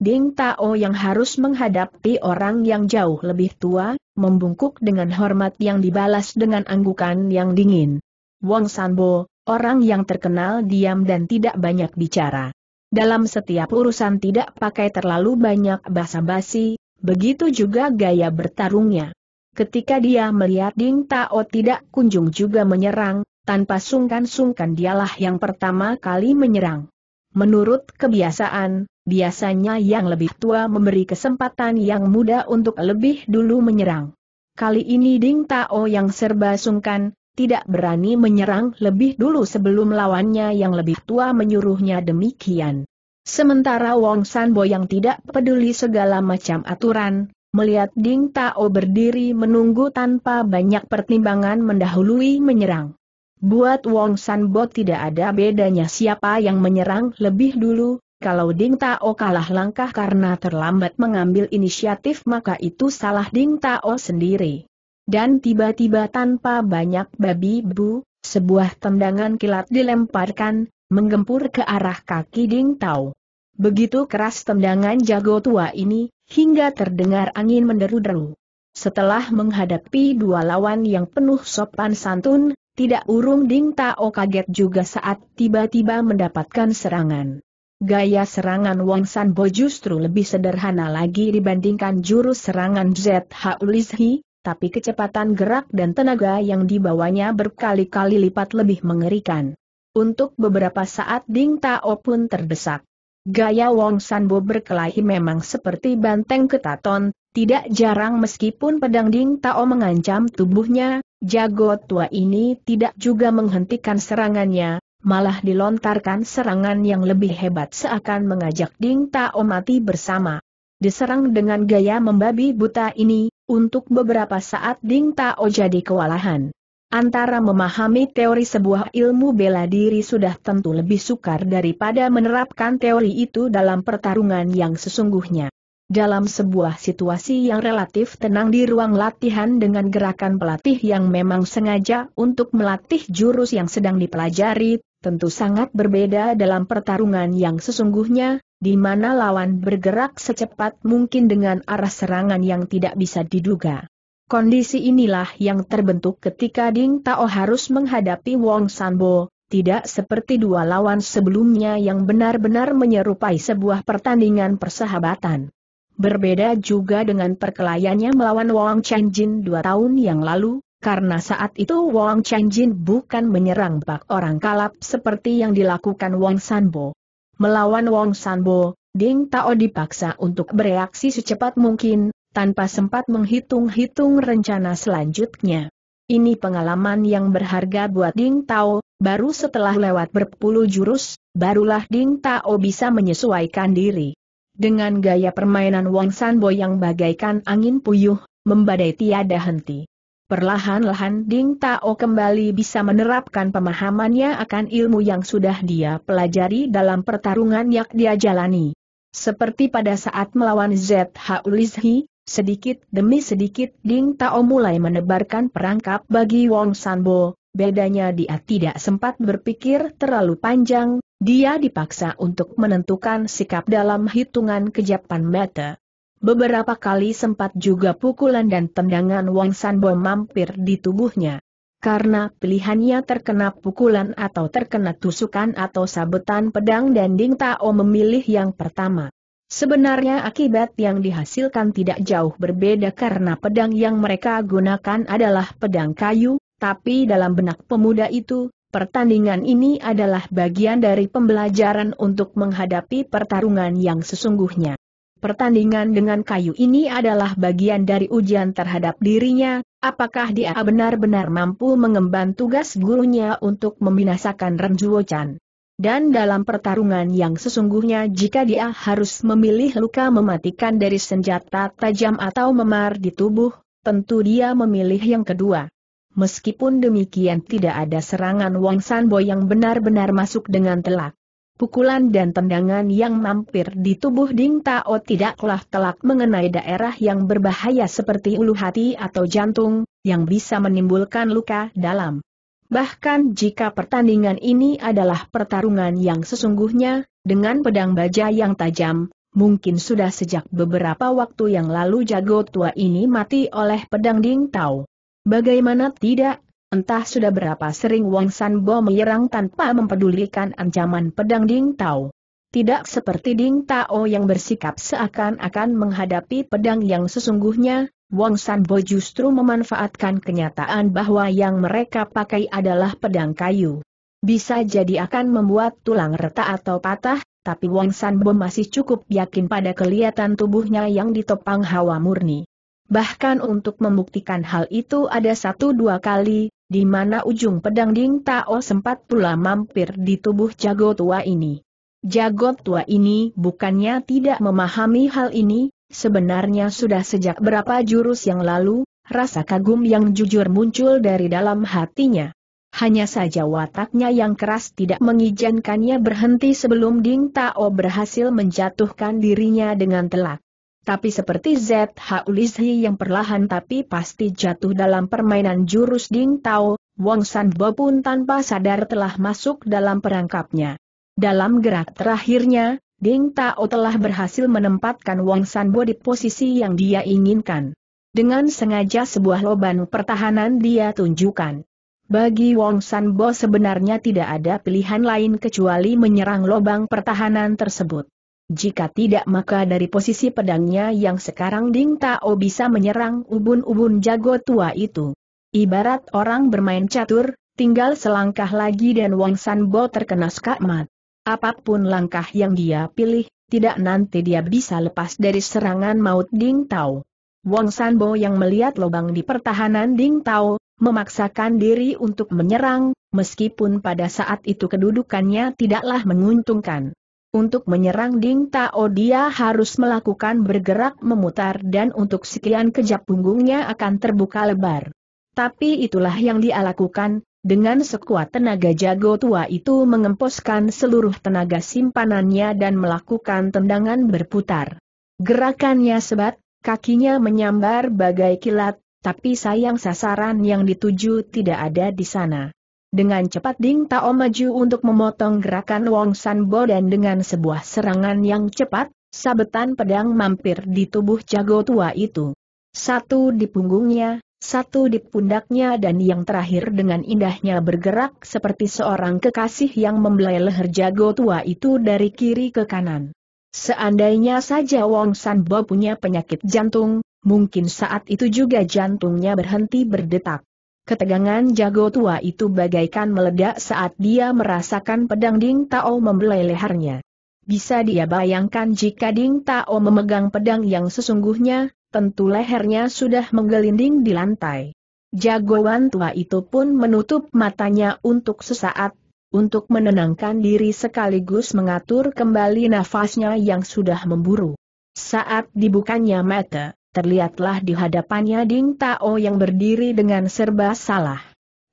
A: Ding Tao yang harus menghadapi orang yang jauh lebih tua, membungkuk dengan hormat yang dibalas dengan anggukan yang dingin. Wang Sanbo, Orang yang terkenal diam dan tidak banyak bicara. Dalam setiap urusan tidak pakai terlalu banyak basa-basi, begitu juga gaya bertarungnya. Ketika dia melihat Ding Tao tidak kunjung juga menyerang, tanpa sungkan-sungkan dialah yang pertama kali menyerang. Menurut kebiasaan, biasanya yang lebih tua memberi kesempatan yang muda untuk lebih dulu menyerang. Kali ini Ding Tao yang serba sungkan, tidak berani menyerang lebih dulu sebelum lawannya yang lebih tua menyuruhnya demikian. Sementara Wong Sanbo yang tidak peduli segala macam aturan, melihat Ding Tao berdiri menunggu tanpa banyak pertimbangan mendahului menyerang. Buat Wong Sanbo tidak ada bedanya siapa yang menyerang lebih dulu, kalau Ding Tao kalah langkah karena terlambat mengambil inisiatif maka itu salah Ding Tao sendiri. Dan tiba-tiba tanpa banyak babi bu, sebuah tendangan kilat dilemparkan, menggempur ke arah kaki Ding Tao. Begitu keras tendangan jago tua ini, hingga terdengar angin menderu-deru. Setelah menghadapi dua lawan yang penuh sopan santun, tidak urung Ding Tao kaget juga saat tiba-tiba mendapatkan serangan. Gaya serangan Wang Sanbo justru lebih sederhana lagi dibandingkan jurus serangan ZH Ulizhi, tapi kecepatan gerak dan tenaga yang dibawanya berkali-kali lipat lebih mengerikan. Untuk beberapa saat Ding Tao pun terdesak. Gaya Wong Sanbo berkelahi memang seperti banteng ketaton, tidak jarang meskipun pedang Ding Tao mengancam tubuhnya, jago tua ini tidak juga menghentikan serangannya, malah dilontarkan serangan yang lebih hebat seakan mengajak Ding Tao mati bersama. Diserang dengan gaya membabi buta ini, untuk beberapa saat Ding Tao jadi kewalahan. Antara memahami teori sebuah ilmu bela diri sudah tentu lebih sukar daripada menerapkan teori itu dalam pertarungan yang sesungguhnya. Dalam sebuah situasi yang relatif tenang di ruang latihan dengan gerakan pelatih yang memang sengaja untuk melatih jurus yang sedang dipelajari, tentu sangat berbeda dalam pertarungan yang sesungguhnya, di mana lawan bergerak secepat mungkin dengan arah serangan yang tidak bisa diduga. Kondisi inilah yang terbentuk ketika Ding Tao harus menghadapi Wong Sanbo, tidak seperti dua lawan sebelumnya yang benar-benar menyerupai sebuah pertandingan persahabatan. Berbeda juga dengan perkelahiannya melawan Wang Changjin dua tahun yang lalu, karena saat itu Wang Changjin bukan menyerang bak orang kalap seperti yang dilakukan Wang Sanbo. Melawan Wang Sanbo, Ding Tao dipaksa untuk bereaksi secepat mungkin, tanpa sempat menghitung-hitung rencana selanjutnya. Ini pengalaman yang berharga buat Ding Tao, baru setelah lewat berpuluh jurus, barulah Ding Tao bisa menyesuaikan diri. Dengan gaya permainan Wang Sanbo yang bagaikan angin puyuh, membadai tiada henti. Perlahan-lahan Ding Tao kembali bisa menerapkan pemahamannya akan ilmu yang sudah dia pelajari dalam pertarungan yang dia jalani. Seperti pada saat melawan ZH Ulizhi, sedikit demi sedikit Ding Tao mulai menebarkan perangkap bagi Wang Sanbo, bedanya dia tidak sempat berpikir terlalu panjang, dia dipaksa untuk menentukan sikap dalam hitungan kejapan mata. Beberapa kali sempat juga pukulan dan tendangan Wang Sanbo mampir di tubuhnya. Karena pilihannya terkena pukulan atau terkena tusukan atau sabetan pedang dan Ding Tao memilih yang pertama. Sebenarnya akibat yang dihasilkan tidak jauh berbeda karena pedang yang mereka gunakan adalah pedang kayu, tapi dalam benak pemuda itu, pertandingan ini adalah bagian dari pembelajaran untuk menghadapi pertarungan yang sesungguhnya. Pertandingan dengan kayu ini adalah bagian dari ujian terhadap dirinya, apakah dia benar-benar mampu mengemban tugas gurunya untuk membinasakan Renjuo Chan. Dan dalam pertarungan yang sesungguhnya jika dia harus memilih luka mematikan dari senjata tajam atau memar di tubuh, tentu dia memilih yang kedua. Meskipun demikian tidak ada serangan Wang Sanbo yang benar-benar masuk dengan telak. Pukulan dan tendangan yang mampir di tubuh Ding Tao tidaklah telak mengenai daerah yang berbahaya seperti ulu hati atau jantung, yang bisa menimbulkan luka dalam. Bahkan jika pertandingan ini adalah pertarungan yang sesungguhnya, dengan pedang baja yang tajam, mungkin sudah sejak beberapa waktu yang lalu jago tua ini mati oleh pedang Ding Tao. Bagaimana tidak, entah sudah berapa sering Wang Sanbo menyerang tanpa mempedulikan ancaman pedang Ding Tao. Tidak seperti Ding Tao yang bersikap seakan-akan menghadapi pedang yang sesungguhnya, Wang Sanbo justru memanfaatkan kenyataan bahwa yang mereka pakai adalah pedang kayu. Bisa jadi akan membuat tulang retak atau patah, tapi Wang Sanbo masih cukup yakin pada kelihatan tubuhnya yang ditopang hawa murni. Bahkan untuk membuktikan hal itu ada satu dua kali, di mana ujung pedang Ding Tao sempat pula mampir di tubuh jago tua ini. Jago tua ini bukannya tidak memahami hal ini, sebenarnya sudah sejak berapa jurus yang lalu, rasa kagum yang jujur muncul dari dalam hatinya. Hanya saja wataknya yang keras tidak mengizinkannya berhenti sebelum Ding Tao berhasil menjatuhkan dirinya dengan telak. Tapi seperti ZH Ulizhi yang perlahan tapi pasti jatuh dalam permainan jurus Ding Tao, Wang Sanbo pun tanpa sadar telah masuk dalam perangkapnya. Dalam gerak terakhirnya, Ding Tao telah berhasil menempatkan Wang Sanbo di posisi yang dia inginkan. Dengan sengaja sebuah loban pertahanan dia tunjukkan. Bagi Wong Sanbo sebenarnya tidak ada pilihan lain kecuali menyerang lobang pertahanan tersebut. Jika tidak maka dari posisi pedangnya yang sekarang Ding Tao bisa menyerang ubun-ubun jago tua itu. Ibarat orang bermain catur, tinggal selangkah lagi dan Wong Sanbo terkena skakmat. Apa pun langkah yang dia pilih, tidak nanti dia bisa lepas dari serangan maut Ding Tao. Wong Sanbo yang melihat lubang di pertahanan Ding Tao, memaksakan diri untuk menyerang, meskipun pada saat itu kedudukannya tidaklah menguntungkan. Untuk menyerang Ding Tao dia harus melakukan bergerak memutar dan untuk sekian kejap punggungnya akan terbuka lebar. Tapi itulah yang dia lakukan, dengan sekuat tenaga jago tua itu mengemposkan seluruh tenaga simpanannya dan melakukan tendangan berputar. Gerakannya sebat, kakinya menyambar bagai kilat, tapi sayang sasaran yang dituju tidak ada di sana. Dengan cepat Ding Tao maju untuk memotong gerakan Wong Sanbo dan dengan sebuah serangan yang cepat, sabetan pedang mampir di tubuh jago tua itu. Satu di punggungnya, satu di pundaknya dan yang terakhir dengan indahnya bergerak seperti seorang kekasih yang membelai leher jago tua itu dari kiri ke kanan. Seandainya saja Wong Sanbo punya penyakit jantung, mungkin saat itu juga jantungnya berhenti berdetak. Ketegangan jago tua itu bagaikan meledak saat dia merasakan pedang Ding Tao membelai lehernya. Bisa dia bayangkan jika Ding Tao memegang pedang yang sesungguhnya, tentu lehernya sudah menggelinding di lantai. Jagoan tua itu pun menutup matanya untuk sesaat, untuk menenangkan diri sekaligus mengatur kembali nafasnya yang sudah memburu. Saat dibukanya mata, terlihatlah di hadapannya Ding Tao yang berdiri dengan serba salah.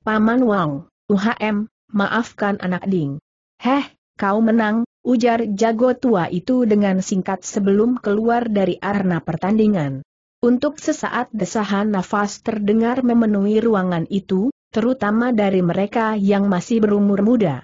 A: Paman Wang, UHM, maafkan anak Ding. Heh, kau menang, ujar jago tua itu dengan singkat sebelum keluar dari arena pertandingan. Untuk sesaat desahan nafas terdengar memenuhi ruangan itu, terutama dari mereka yang masih berumur muda.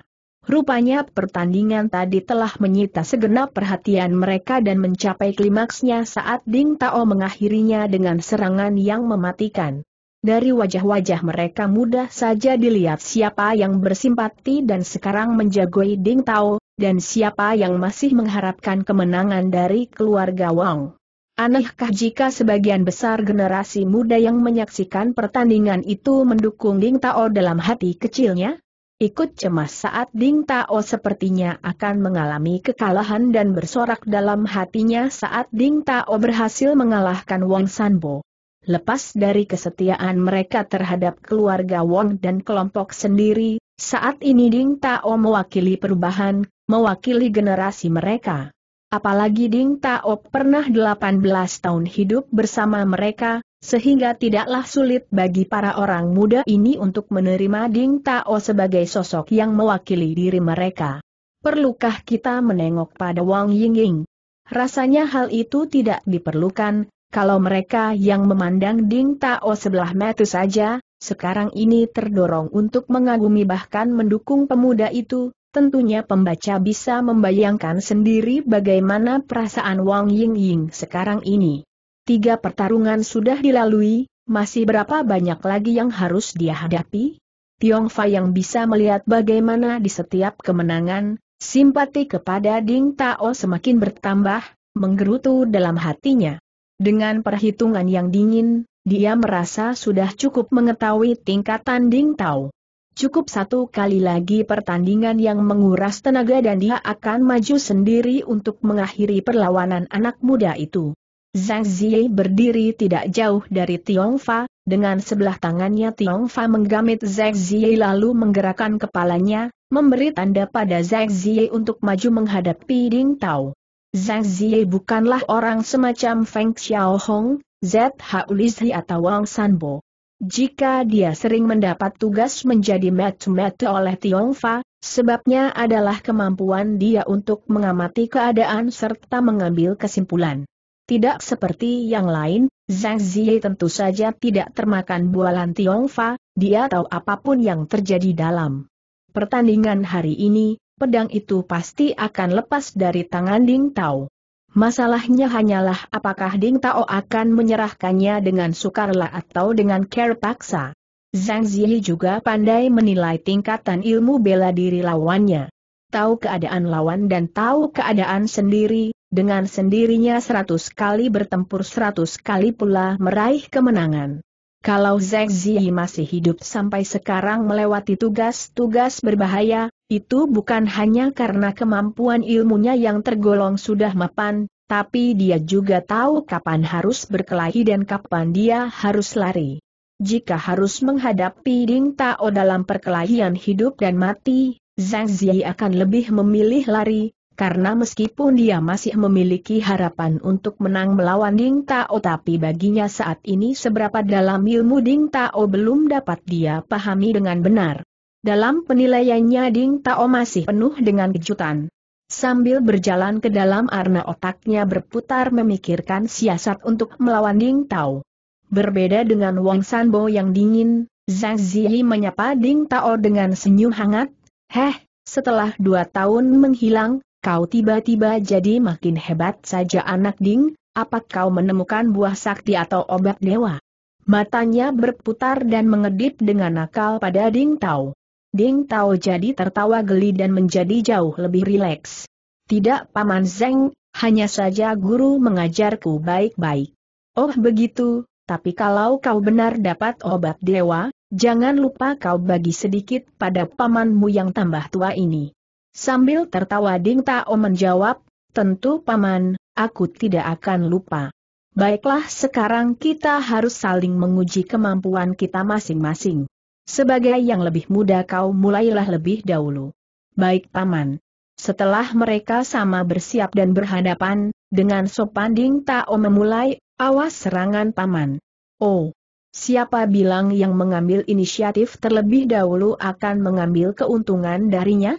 A: Rupanya pertandingan tadi telah menyita segenap perhatian mereka dan mencapai klimaksnya saat Ding Tao mengakhirinya dengan serangan yang mematikan. Dari wajah-wajah mereka mudah saja dilihat siapa yang bersimpati dan sekarang menjagoi Ding Tao, dan siapa yang masih mengharapkan kemenangan dari keluarga Wang. Anehkah jika sebagian besar generasi muda yang menyaksikan pertandingan itu mendukung Ding Tao dalam hati kecilnya? Ikut cemas saat Ding Tao sepertinya akan mengalami kekalahan dan bersorak dalam hatinya saat Ding Tao berhasil mengalahkan Wang Sanbo. Lepas dari kesetiaan mereka terhadap keluarga Wang dan kelompok sendiri, saat ini Ding Tao mewakili perubahan, mewakili generasi mereka. Apalagi Ding Tao pernah 18 tahun hidup bersama mereka, sehingga tidaklah sulit bagi para orang muda ini untuk menerima Ding Tao sebagai sosok yang mewakili diri mereka. Perlukah kita menengok pada Wang Yingying? Rasanya hal itu tidak diperlukan, kalau mereka yang memandang Ding Tao sebelah mata saja, sekarang ini terdorong untuk mengagumi bahkan mendukung pemuda itu, tentunya pembaca bisa membayangkan sendiri bagaimana perasaan Wang Yingying sekarang ini. Tiga pertarungan sudah dilalui, masih berapa banyak lagi yang harus dia hadapi? Tiong Fai yang bisa melihat bagaimana di setiap kemenangan, simpati kepada Ding Tao semakin bertambah, menggerutu dalam hatinya. Dengan perhitungan yang dingin, dia merasa sudah cukup mengetahui tingkatan Ding Tao. Cukup satu kali lagi pertandingan yang menguras tenaga dan dia akan maju sendiri untuk mengakhiri perlawanan anak muda itu. Zhang Ziyi berdiri tidak jauh dari Tiong Fa, dengan sebelah tangannya Tiong Fa menggamit Zhang Ziyi lalu menggerakkan kepalanya, memberi tanda pada Zhang Ziyi untuk maju menghadapi Ding Tao. Zhang Ziyi bukanlah orang semacam Feng Xiaohong, ZH Ulizhi atau Wang Sanbo. Jika dia sering mendapat tugas menjadi matu-matu oleh Tiong Fa, sebabnya adalah kemampuan dia untuk mengamati keadaan serta mengambil kesimpulan. Tidak seperti yang lain, Zhang Ziyi tentu saja tidak termakan bualan Tiong Fa, dia tahu apa pun yang terjadi dalam pertandingan hari ini, pedang itu pasti akan lepas dari tangan Ding Tao. Masalahnya hanyalah apakah Ding Tao akan menyerahkannya dengan sukarela atau dengan care paksa. Zhang Ziyi juga pandai menilai tingkatan ilmu bela diri lawannya. Tahu keadaan lawan dan tahu keadaan sendiri, dengan sendirinya seratus kali bertempur seratus kali pula meraih kemenangan. Kalau Zhang Ziyi masih hidup sampai sekarang melewati tugas-tugas berbahaya, itu bukan hanya karena kemampuan ilmunya yang tergolong sudah mapan, tapi dia juga tahu kapan harus berkelahi dan kapan dia harus lari. Jika harus menghadapi Ding Tao dalam perkelahian hidup dan mati, Zhang Ziyi akan lebih memilih lari, karena meskipun dia masih memiliki harapan untuk menang melawan Ding Tao tapi baginya saat ini seberapa dalam ilmu Ding Tao belum dapat dia pahami dengan benar. Dalam penilaiannya Ding Tao masih penuh dengan kejutan. Sambil berjalan ke dalam arna otaknya berputar memikirkan siasat untuk melawan Ding Tao. Berbeda dengan Wang Sanbo yang dingin, Zhang Ziyi menyapa Ding Tao dengan senyum hangat. Heh, setelah dua tahun menghilang, kau tiba-tiba jadi makin hebat saja anak Ding, apa kau menemukan buah sakti atau obat dewa? Matanya berputar dan mengedip dengan nakal pada Ding Tao. Ding Tao jadi tertawa geli dan menjadi jauh lebih rileks. Tidak Paman Zeng, hanya saja guru mengajarku baik-baik. Oh begitu, tapi kalau kau benar dapat obat dewa, jangan lupa kau bagi sedikit pada pamanmu yang tambah tua ini. Sambil tertawa Ding Tao menjawab, tentu paman, aku tidak akan lupa. Baiklah sekarang kita harus saling menguji kemampuan kita masing-masing. Sebagai yang lebih muda kau mulailah lebih dahulu. Baik paman. Setelah mereka sama bersiap dan berhadapan, dengan sopan Ding Tao memulai, awas serangan paman. Oh, siapa bilang yang mengambil inisiatif terlebih dahulu akan mengambil keuntungan darinya?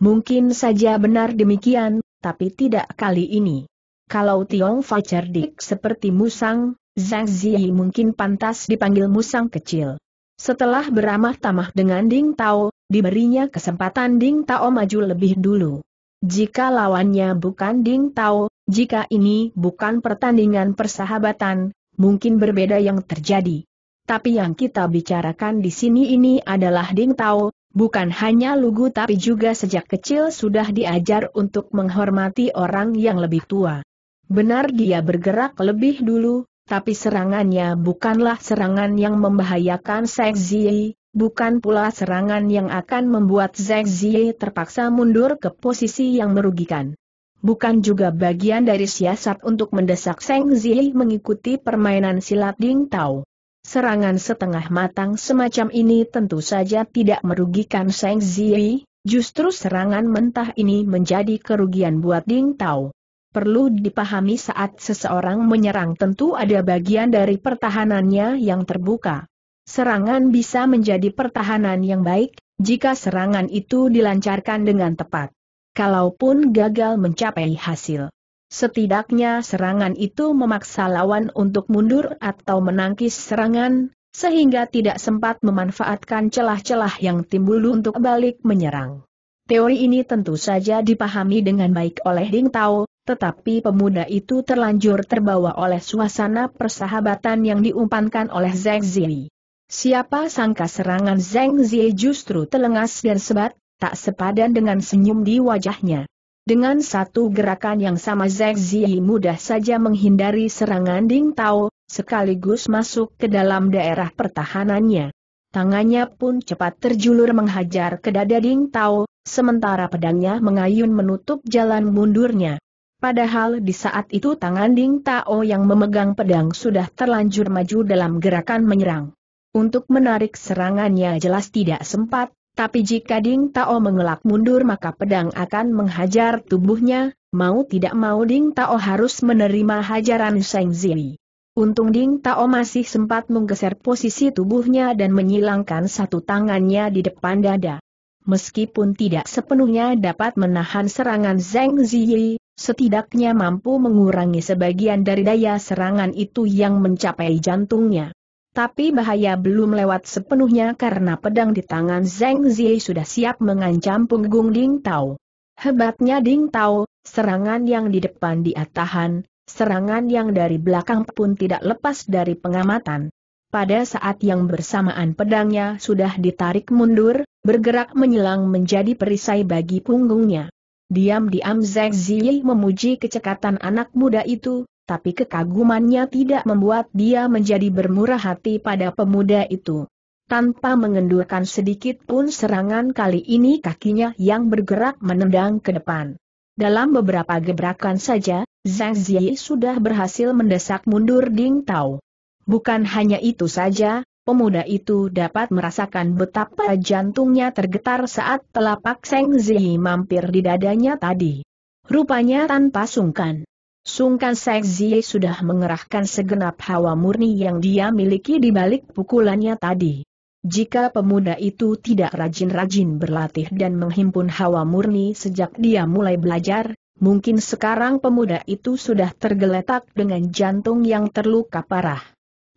A: Mungkin saja benar demikian, tapi tidak kali ini. Kalau Tiong Fa cerdik seperti Musang, Zhang Ziyi mungkin pantas dipanggil Musang kecil. Setelah beramah tamah dengan Ding Tao, diberinya kesempatan Ding Tao maju lebih dulu. Jika lawannya bukan Ding Tao, jika ini bukan pertandingan persahabatan, mungkin berbeda yang terjadi. Tapi yang kita bicarakan di sini ini adalah Ding Tao, bukan hanya lugu tapi juga sejak kecil sudah diajar untuk menghormati orang yang lebih tua. Benar dia bergerak lebih dulu, tapi serangannya bukanlah serangan yang membahayakan Zhang Ziyi, bukan pula serangan yang akan membuat Zhang Ziyi terpaksa mundur ke posisi yang merugikan. Bukan juga bagian dari siasat untuk mendesak Zhang Ziyi mengikuti permainan silat Ding Tao. Serangan setengah matang semacam ini tentu saja tidak merugikan Zhang Ziyi, justru serangan mentah ini menjadi kerugian buat Ding Tao. Perlu dipahami saat seseorang menyerang tentu ada bagian dari pertahanannya yang terbuka. Serangan bisa menjadi pertahanan yang baik, jika serangan itu dilancarkan dengan tepat. Kalaupun gagal mencapai hasil. Setidaknya serangan itu memaksa lawan untuk mundur atau menangkis serangan, sehingga tidak sempat memanfaatkan celah-celah yang timbul untuk balik menyerang. Teori ini tentu saja dipahami dengan baik oleh Ding Tao, tetapi pemuda itu terlanjur terbawa oleh suasana persahabatan yang diumpankan oleh Zhang Ziyi. Siapa sangka serangan Zhang Ziyi justru telengas dan sebat, tak sepadan dengan senyum di wajahnya. Dengan satu gerakan yang sama Zhang Ziyi mudah saja menghindari serangan Ding Tao, sekaligus masuk ke dalam daerah pertahanannya. Tangannya pun cepat terjulur menghajar ke dada Ding Tao, sementara pedangnya mengayun menutup jalan mundurnya. Padahal di saat itu tangan Ding Tao yang memegang pedang sudah terlanjur maju dalam gerakan menyerang. Untuk menarik serangannya jelas tidak sempat, tapi jika Ding Tao mengelak mundur maka pedang akan menghajar tubuhnya, mau tidak mau Ding Tao harus menerima hajaran Seng Ziyi. Untung Ding Tao masih sempat menggeser posisi tubuhnya dan menyilangkan satu tangannya di depan dada. Meskipun tidak sepenuhnya dapat menahan serangan Zheng Ziyi, setidaknya mampu mengurangi sebagian dari daya serangan itu yang mencapai jantungnya. Tapi bahaya belum lewat sepenuhnya karena pedang di tangan Zheng Ziyi sudah siap mengancam punggung Ding Tao. Hebatnya Ding Tao, serangan yang di depan dia tahan, serangan yang dari belakang pun tidak lepas dari pengamatan. Pada saat yang bersamaan pedangnya sudah ditarik mundur, bergerak menyelang menjadi perisai bagi punggungnya. Diam-diam Zheng Ziyi memuji kecekatan anak muda itu, tapi kekagumannya tidak membuat dia menjadi bermurah hati pada pemuda itu. Tanpa mengendurkan sedikit pun serangan kali ini kakinya yang bergerak menendang ke depan. Dalam beberapa gebrakan saja, Zhang Ziyi sudah berhasil mendesak mundur Ding Tao. Bukan hanya itu saja, pemuda itu dapat merasakan betapa jantungnya tergetar saat telapak Zhang Ziyi mampir di dadanya tadi. Rupanya tanpa sungkan. Sungkan Zhang Ziyi sudah mengerahkan segenap hawa murni yang dia miliki di balik pukulannya tadi. Jika pemuda itu tidak rajin-rajin berlatih dan menghimpun hawa murni sejak dia mulai belajar, Mungkin sekarang pemuda itu sudah tergeletak dengan jantung yang terluka parah.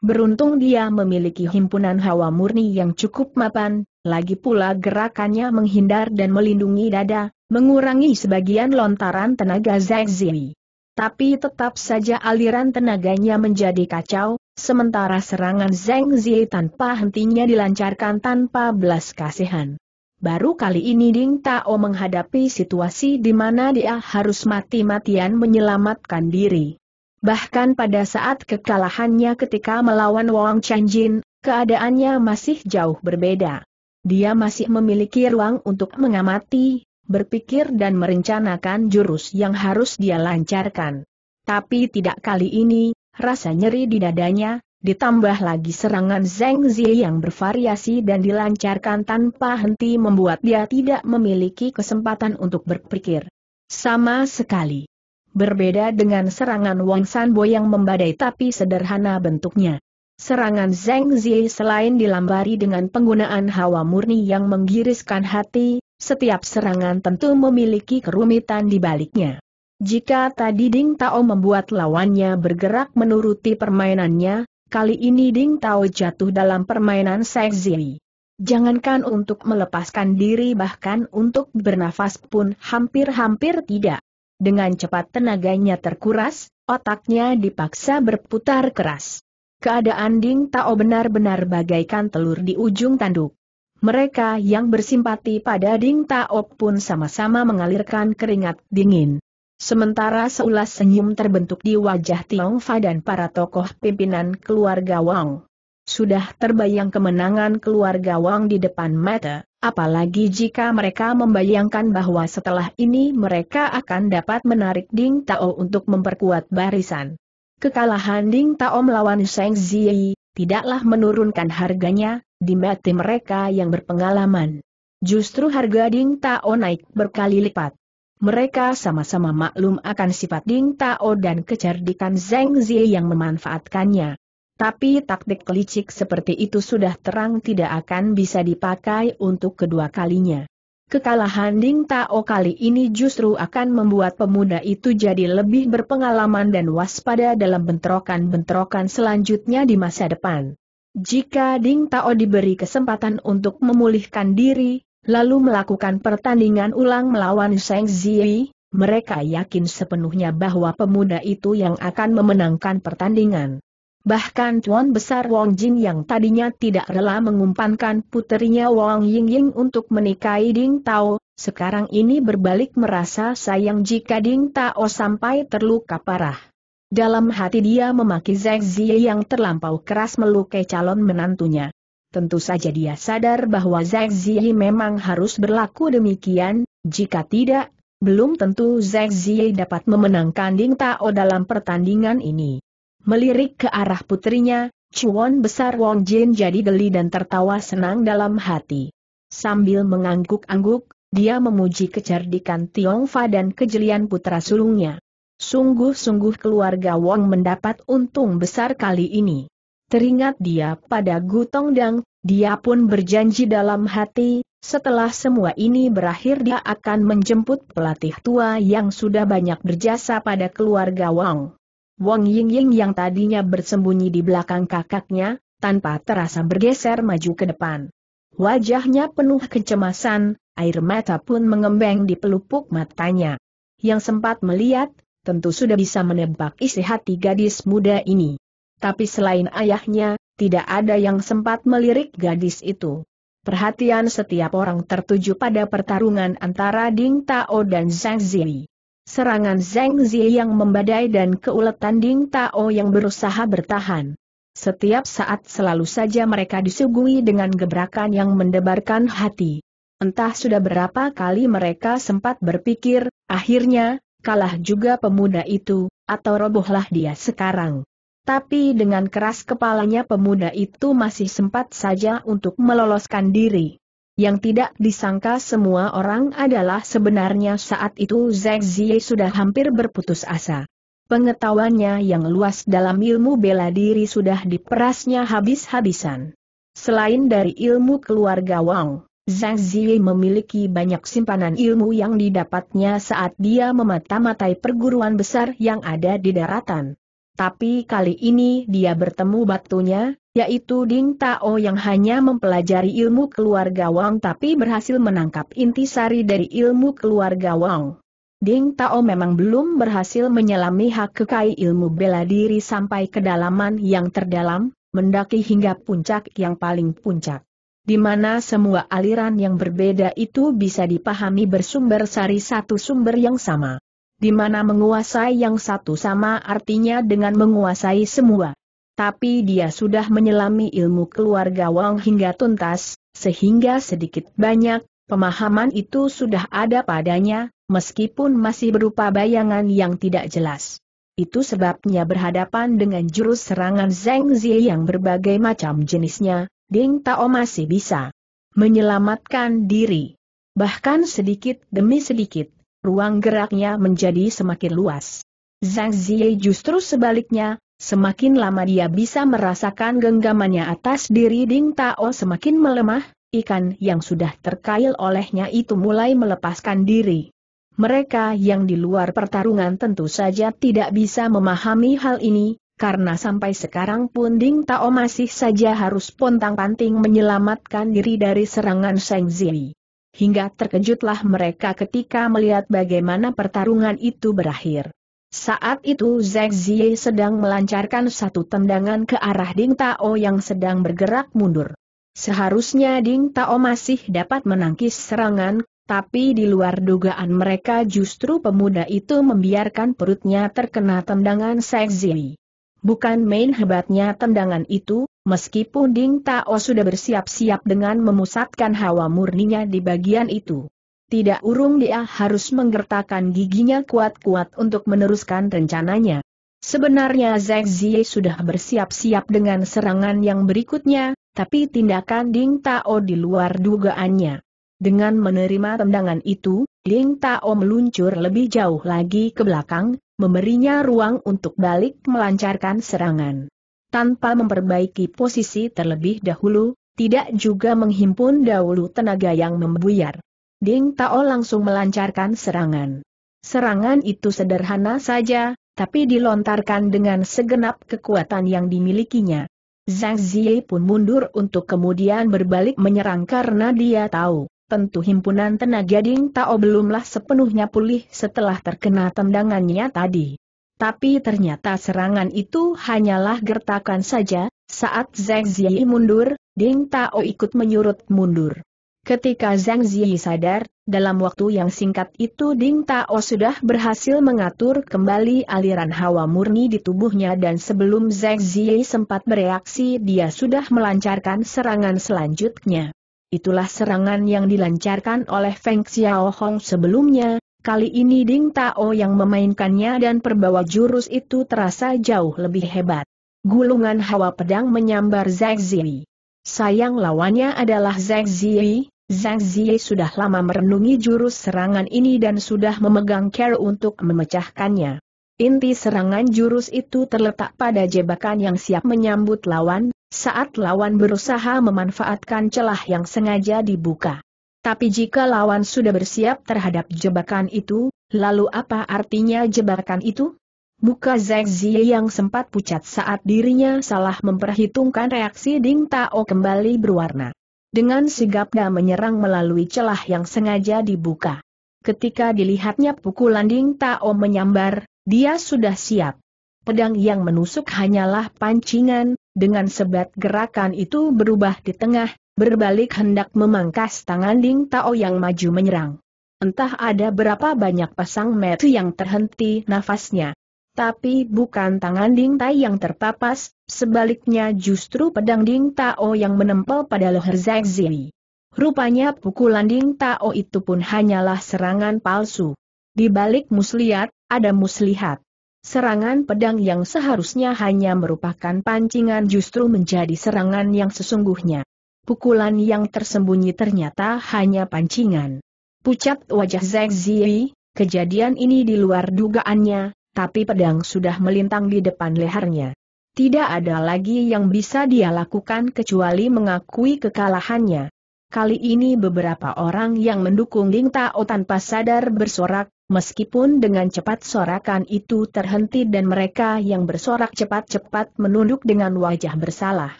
A: Beruntung dia memiliki himpunan hawa murni yang cukup mapan, lagi pula gerakannya menghindar dan melindungi dada, mengurangi sebagian lontaran tenaga Zhengzi. Tapi tetap saja aliran tenaganya menjadi kacau, sementara serangan Zhengzi tanpa hentinya dilancarkan tanpa belas kasihan. Baru kali ini Ding Tao menghadapi situasi di mana dia harus mati-matian menyelamatkan diri. Bahkan pada saat kekalahannya ketika melawan Wang Chanjin, keadaannya masih jauh berbeda. Dia masih memiliki ruang untuk mengamati, berpikir dan merencanakan jurus yang harus dia lancarkan. Tapi tidak kali ini, rasa nyeri di dadanya, ditambah lagi serangan Zheng Zi yang bervariasi dan dilancarkan tanpa henti membuat dia tidak memiliki kesempatan untuk berpikir. Sama sekali. Berbeda dengan serangan Wang Sanbo yang membadai tapi sederhana bentuknya. Serangan Zheng Zi selain dilambari dengan penggunaan hawa murni yang menggiriskan hati, setiap serangan tentu memiliki kerumitan di baliknya. Jika tadi Ding Tao membuat lawannya bergerak menuruti permainannya, Kali ini Ding Tao jatuh dalam permainan seksi. Jangankan untuk melepaskan diri bahkan untuk bernafas pun hampir-hampir tidak. Dengan cepat tenaganya terkuras, otaknya dipaksa berputar keras. Keadaan Ding Tao benar-benar bagaikan telur di ujung tanduk. Mereka yang bersimpati pada Ding Tao pun sama-sama mengalirkan keringat dingin. Sementara seulas senyum terbentuk di wajah Tiong Fa dan para tokoh pimpinan keluarga Wang. Sudah terbayang kemenangan keluarga Wang di depan mata, apalagi jika mereka membayangkan bahwa setelah ini mereka akan dapat menarik Ding Tao untuk memperkuat barisan. Kekalahan Ding Tao melawan Sheng Ziyi, tidaklah menurunkan harganya, di mata mereka yang berpengalaman. Justru harga Ding Tao naik berkali lipat. Mereka sama-sama maklum akan sifat Ding Tao dan kecerdikan Zheng Zi yang memanfaatkannya. Tapi taktik licik seperti itu sudah terang tidak akan bisa dipakai untuk kedua kalinya. Kekalahan Ding Tao kali ini justru akan membuat pemuda itu jadi lebih berpengalaman dan waspada dalam bentrokan-bentrokan selanjutnya di masa depan. Jika Ding Tao diberi kesempatan untuk memulihkan diri, lalu melakukan pertandingan ulang melawan Sheng Ziyi, mereka yakin sepenuhnya bahwa pemuda itu yang akan memenangkan pertandingan. Bahkan Tuan Besar Wang Jing yang tadinya tidak rela mengumpankan puterinya Wang Ying untuk menikahi Ding Tao, sekarang ini berbalik merasa sayang jika Ding Tao sampai terluka parah. Dalam hati dia memaki Zheng Ziyi yang terlampau keras melukai calon menantunya. tentu saja dia sadar bahwa Zhang Ziyi memang harus berlaku demikian, jika tidak, belum tentu Zhang Ziyi dapat memenangkan Ding Tao dalam pertandingan ini. Melirik ke arah putrinya, Chuan besar Wong Jin jadi geli dan tertawa senang dalam hati. Sambil mengangguk-angguk, dia memuji kecerdikan Tiong Fa dan kejelian putra sulungnya. Sungguh-sungguh keluarga Wong mendapat untung besar kali ini. Teringat dia pada Gutong Dang, dia pun berjanji dalam hati, setelah semua ini berakhir dia akan menjemput pelatih tua yang sudah banyak berjasa pada keluarga Wang. Wang Ying Ying yang tadinya bersembunyi di belakang kakaknya, tanpa terasa bergeser maju ke depan. Wajahnya penuh kecemasan, air mata pun mengembang di pelupuk matanya. Yang sempat melihat, tentu sudah bisa menebak isi hati gadis muda ini. Tapi selain ayahnya, tidak ada yang sempat melirik gadis itu. Perhatian setiap orang tertuju pada pertarungan antara Ding Tao dan Zhang Ziyi. Serangan Zhang Ziyi yang membadai dan keuletan Ding Tao yang berusaha bertahan. Setiap saat selalu saja mereka disuguhi dengan gebrakan yang mendebarkan hati. Entah sudah berapa kali mereka sempat berpikir, akhirnya, kalah juga pemuda itu, atau robohlah dia sekarang. Tapi dengan keras kepalanya pemuda itu masih sempat saja untuk meloloskan diri. Yang tidak disangka semua orang adalah sebenarnya saat itu Zhang Ziyi sudah hampir berputus asa. Pengetahuannya yang luas dalam ilmu bela diri sudah diperasnya habis-habisan. Selain dari ilmu keluarga Wang, Zhang Ziyi memiliki banyak simpanan ilmu yang didapatnya saat dia memata-matai perguruan besar yang ada di daratan. Tapi kali ini dia bertemu batunya, yaitu Ding Tao yang hanya mempelajari ilmu keluarga Wang tapi berhasil menangkap intisari dari ilmu keluarga Wang. Ding Tao memang belum berhasil menyelami hak kekai ilmu bela diri sampai kedalaman yang terdalam, mendaki hingga puncak yang paling puncak. Di mana semua aliran yang berbeda itu bisa dipahami bersumber sari satu sumber yang sama di mana menguasai yang satu sama artinya dengan menguasai semua. Tapi dia sudah menyelami ilmu keluarga Wang hingga tuntas, sehingga sedikit banyak, pemahaman itu sudah ada padanya, meskipun masih berupa bayangan yang tidak jelas. Itu sebabnya berhadapan dengan jurus serangan Zheng Zi yang berbagai macam jenisnya, Ding Tao masih bisa menyelamatkan diri. Bahkan sedikit demi sedikit, ruang geraknya menjadi semakin luas. Zhang Ziyi justru sebaliknya, semakin lama dia bisa merasakan genggamannya atas diri Ding Tao semakin melemah, ikan yang sudah terkail olehnya itu mulai melepaskan diri. Mereka yang di luar pertarungan tentu saja tidak bisa memahami hal ini, karena sampai sekarang pun Ding Tao masih saja harus pontang-panting menyelamatkan diri dari serangan Sheng Ziyi. Hingga terkejutlah mereka ketika melihat bagaimana pertarungan itu berakhir. Saat itu Zhang Ziyi sedang melancarkan satu tendangan ke arah Ding Tao yang sedang bergerak mundur. Seharusnya Ding Tao masih dapat menangkis serangan, tapi di luar dugaan mereka justru pemuda itu membiarkan perutnya terkena tendangan Zhang Ziyi. Bukan main hebatnya tendangan itu, meskipun Ding Tao sudah bersiap-siap dengan memusatkan hawa murninya di bagian itu. Tidak urung dia harus menggertakkan giginya kuat-kuat untuk meneruskan rencananya. Sebenarnya Zhang Ziyi sudah bersiap-siap dengan serangan yang berikutnya, tapi tindakan Ding Tao di luar dugaannya. Dengan menerima tendangan itu, Ding Tao meluncur lebih jauh lagi ke belakang, memberinya ruang untuk balik melancarkan serangan. Tanpa memperbaiki posisi terlebih dahulu, tidak juga menghimpun dahulu tenaga yang membuyar. Ding Tao langsung melancarkan serangan. Serangan itu sederhana saja, tapi dilontarkan dengan segenap kekuatan yang dimilikinya. Zhang Ziyi pun mundur untuk kemudian berbalik menyerang karena dia tahu tentu himpunan tenaga Ding Tao belumlah sepenuhnya pulih setelah terkena tendangannya tadi. Tapi ternyata serangan itu hanyalah gertakan saja, saat Zhang Ziyi mundur, Ding Tao ikut menyurut mundur. Ketika Zhang Ziyi sadar, dalam waktu yang singkat itu Ding Tao sudah berhasil mengatur kembali aliran hawa murni di tubuhnya dan sebelum Zhang Ziyi sempat bereaksi dia sudah melancarkan serangan selanjutnya. Itulah serangan yang dilancarkan oleh Feng Xiao Hong sebelumnya, kali ini Ding Tao yang memainkannya dan perbawa jurus itu terasa jauh lebih hebat. Gulungan hawa pedang menyambar Zhang Ziyi. Sayang lawannya adalah Zhang Ziyi, Zhang Ziyi sudah lama merenungi jurus serangan ini dan sudah memegang care untuk memecahkannya. Inti serangan jurus itu terletak pada jebakan yang siap menyambut lawan, saat lawan berusaha memanfaatkan celah yang sengaja dibuka. Tapi jika lawan sudah bersiap terhadap jebakan itu, lalu apa artinya jebakan itu? Muka Zhang yang sempat pucat saat dirinya salah memperhitungkan reaksi Ding Tao kembali berwarna. Dengan sigap dia menyerang melalui celah yang sengaja dibuka. Ketika dilihatnya pukulan Ding Tao menyambar, dia sudah siap. Pedang yang menusuk hanyalah pancingan, dengan sebat gerakan itu berubah di tengah, berbalik hendak memangkas tangan Ding Tao yang maju menyerang. Entah ada berapa banyak pasang metu yang terhenti nafasnya. Tapi bukan tangan Ding Tai yang terpapas, sebaliknya justru pedang Ding Tao yang menempel pada leher Zhang Ziyi. Rupanya pukulan Ding Tao itu pun hanyalah serangan palsu. Di balik muslihat, ada muslihat. Serangan pedang yang seharusnya hanya merupakan pancingan justru menjadi serangan yang sesungguhnya. Pukulan yang tersembunyi ternyata hanya pancingan. Pucat wajah Zhang Ziyi, kejadian ini di luar dugaannya, tapi pedang sudah melintang di depan lehernya. Tidak ada lagi yang bisa dia lakukan kecuali mengakui kekalahannya. Kali ini beberapa orang yang mendukung Ding Tao tanpa sadar bersorak, meskipun dengan cepat sorakan itu terhenti dan mereka yang bersorak cepat-cepat menunduk dengan wajah bersalah.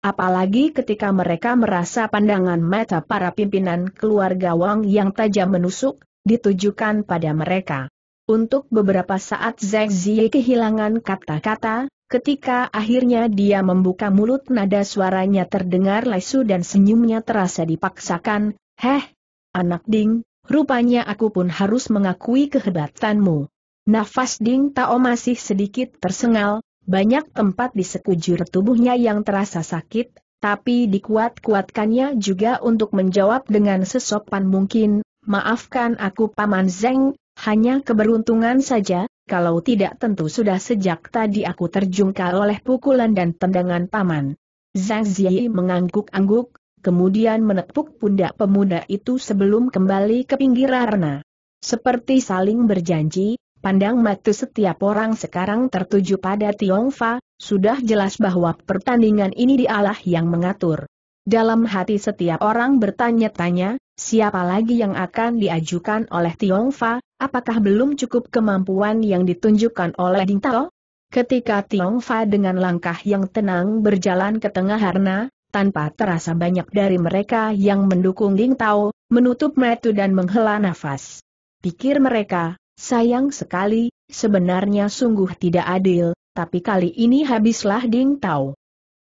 A: Apalagi ketika mereka merasa pandangan mata para pimpinan keluarga Wang yang tajam menusuk, ditujukan pada mereka. Untuk beberapa saat Zhang Ziyi kehilangan kata-kata, ketika akhirnya dia membuka mulut nada suaranya terdengar lesu dan senyumnya terasa dipaksakan, Heh, anak Ding, rupanya aku pun harus mengakui kehebatanmu. Nafas Ding Tao masih sedikit tersengal, banyak tempat di sekujur tubuhnya yang terasa sakit, tapi dikuat-kuatkannya juga untuk menjawab dengan sesopan mungkin, maafkan aku Paman Zeng, hanya keberuntungan saja, kalau tidak tentu sudah sejak tadi aku terjungkal oleh pukulan dan tendangan paman. Zhang Ziyi mengangguk-angguk, kemudian menepuk pundak pemuda itu sebelum kembali ke pinggir arena. Seperti saling berjanji, pandang mata setiap orang sekarang tertuju pada Tiong Fa, sudah jelas bahwa pertandingan ini dialah yang mengatur. Dalam hati setiap orang bertanya-tanya, siapa lagi yang akan diajukan oleh Tiong Fa, Apakah belum cukup kemampuan yang ditunjukkan oleh Ding Tao? Ketika Tiong Fa dengan langkah yang tenang berjalan ke tengah harna, tanpa terasa banyak dari mereka yang mendukung Ding Tao, menutup mata dan menghela nafas. Pikir mereka, sayang sekali, sebenarnya sungguh tidak adil, tapi kali ini habislah Ding Tao.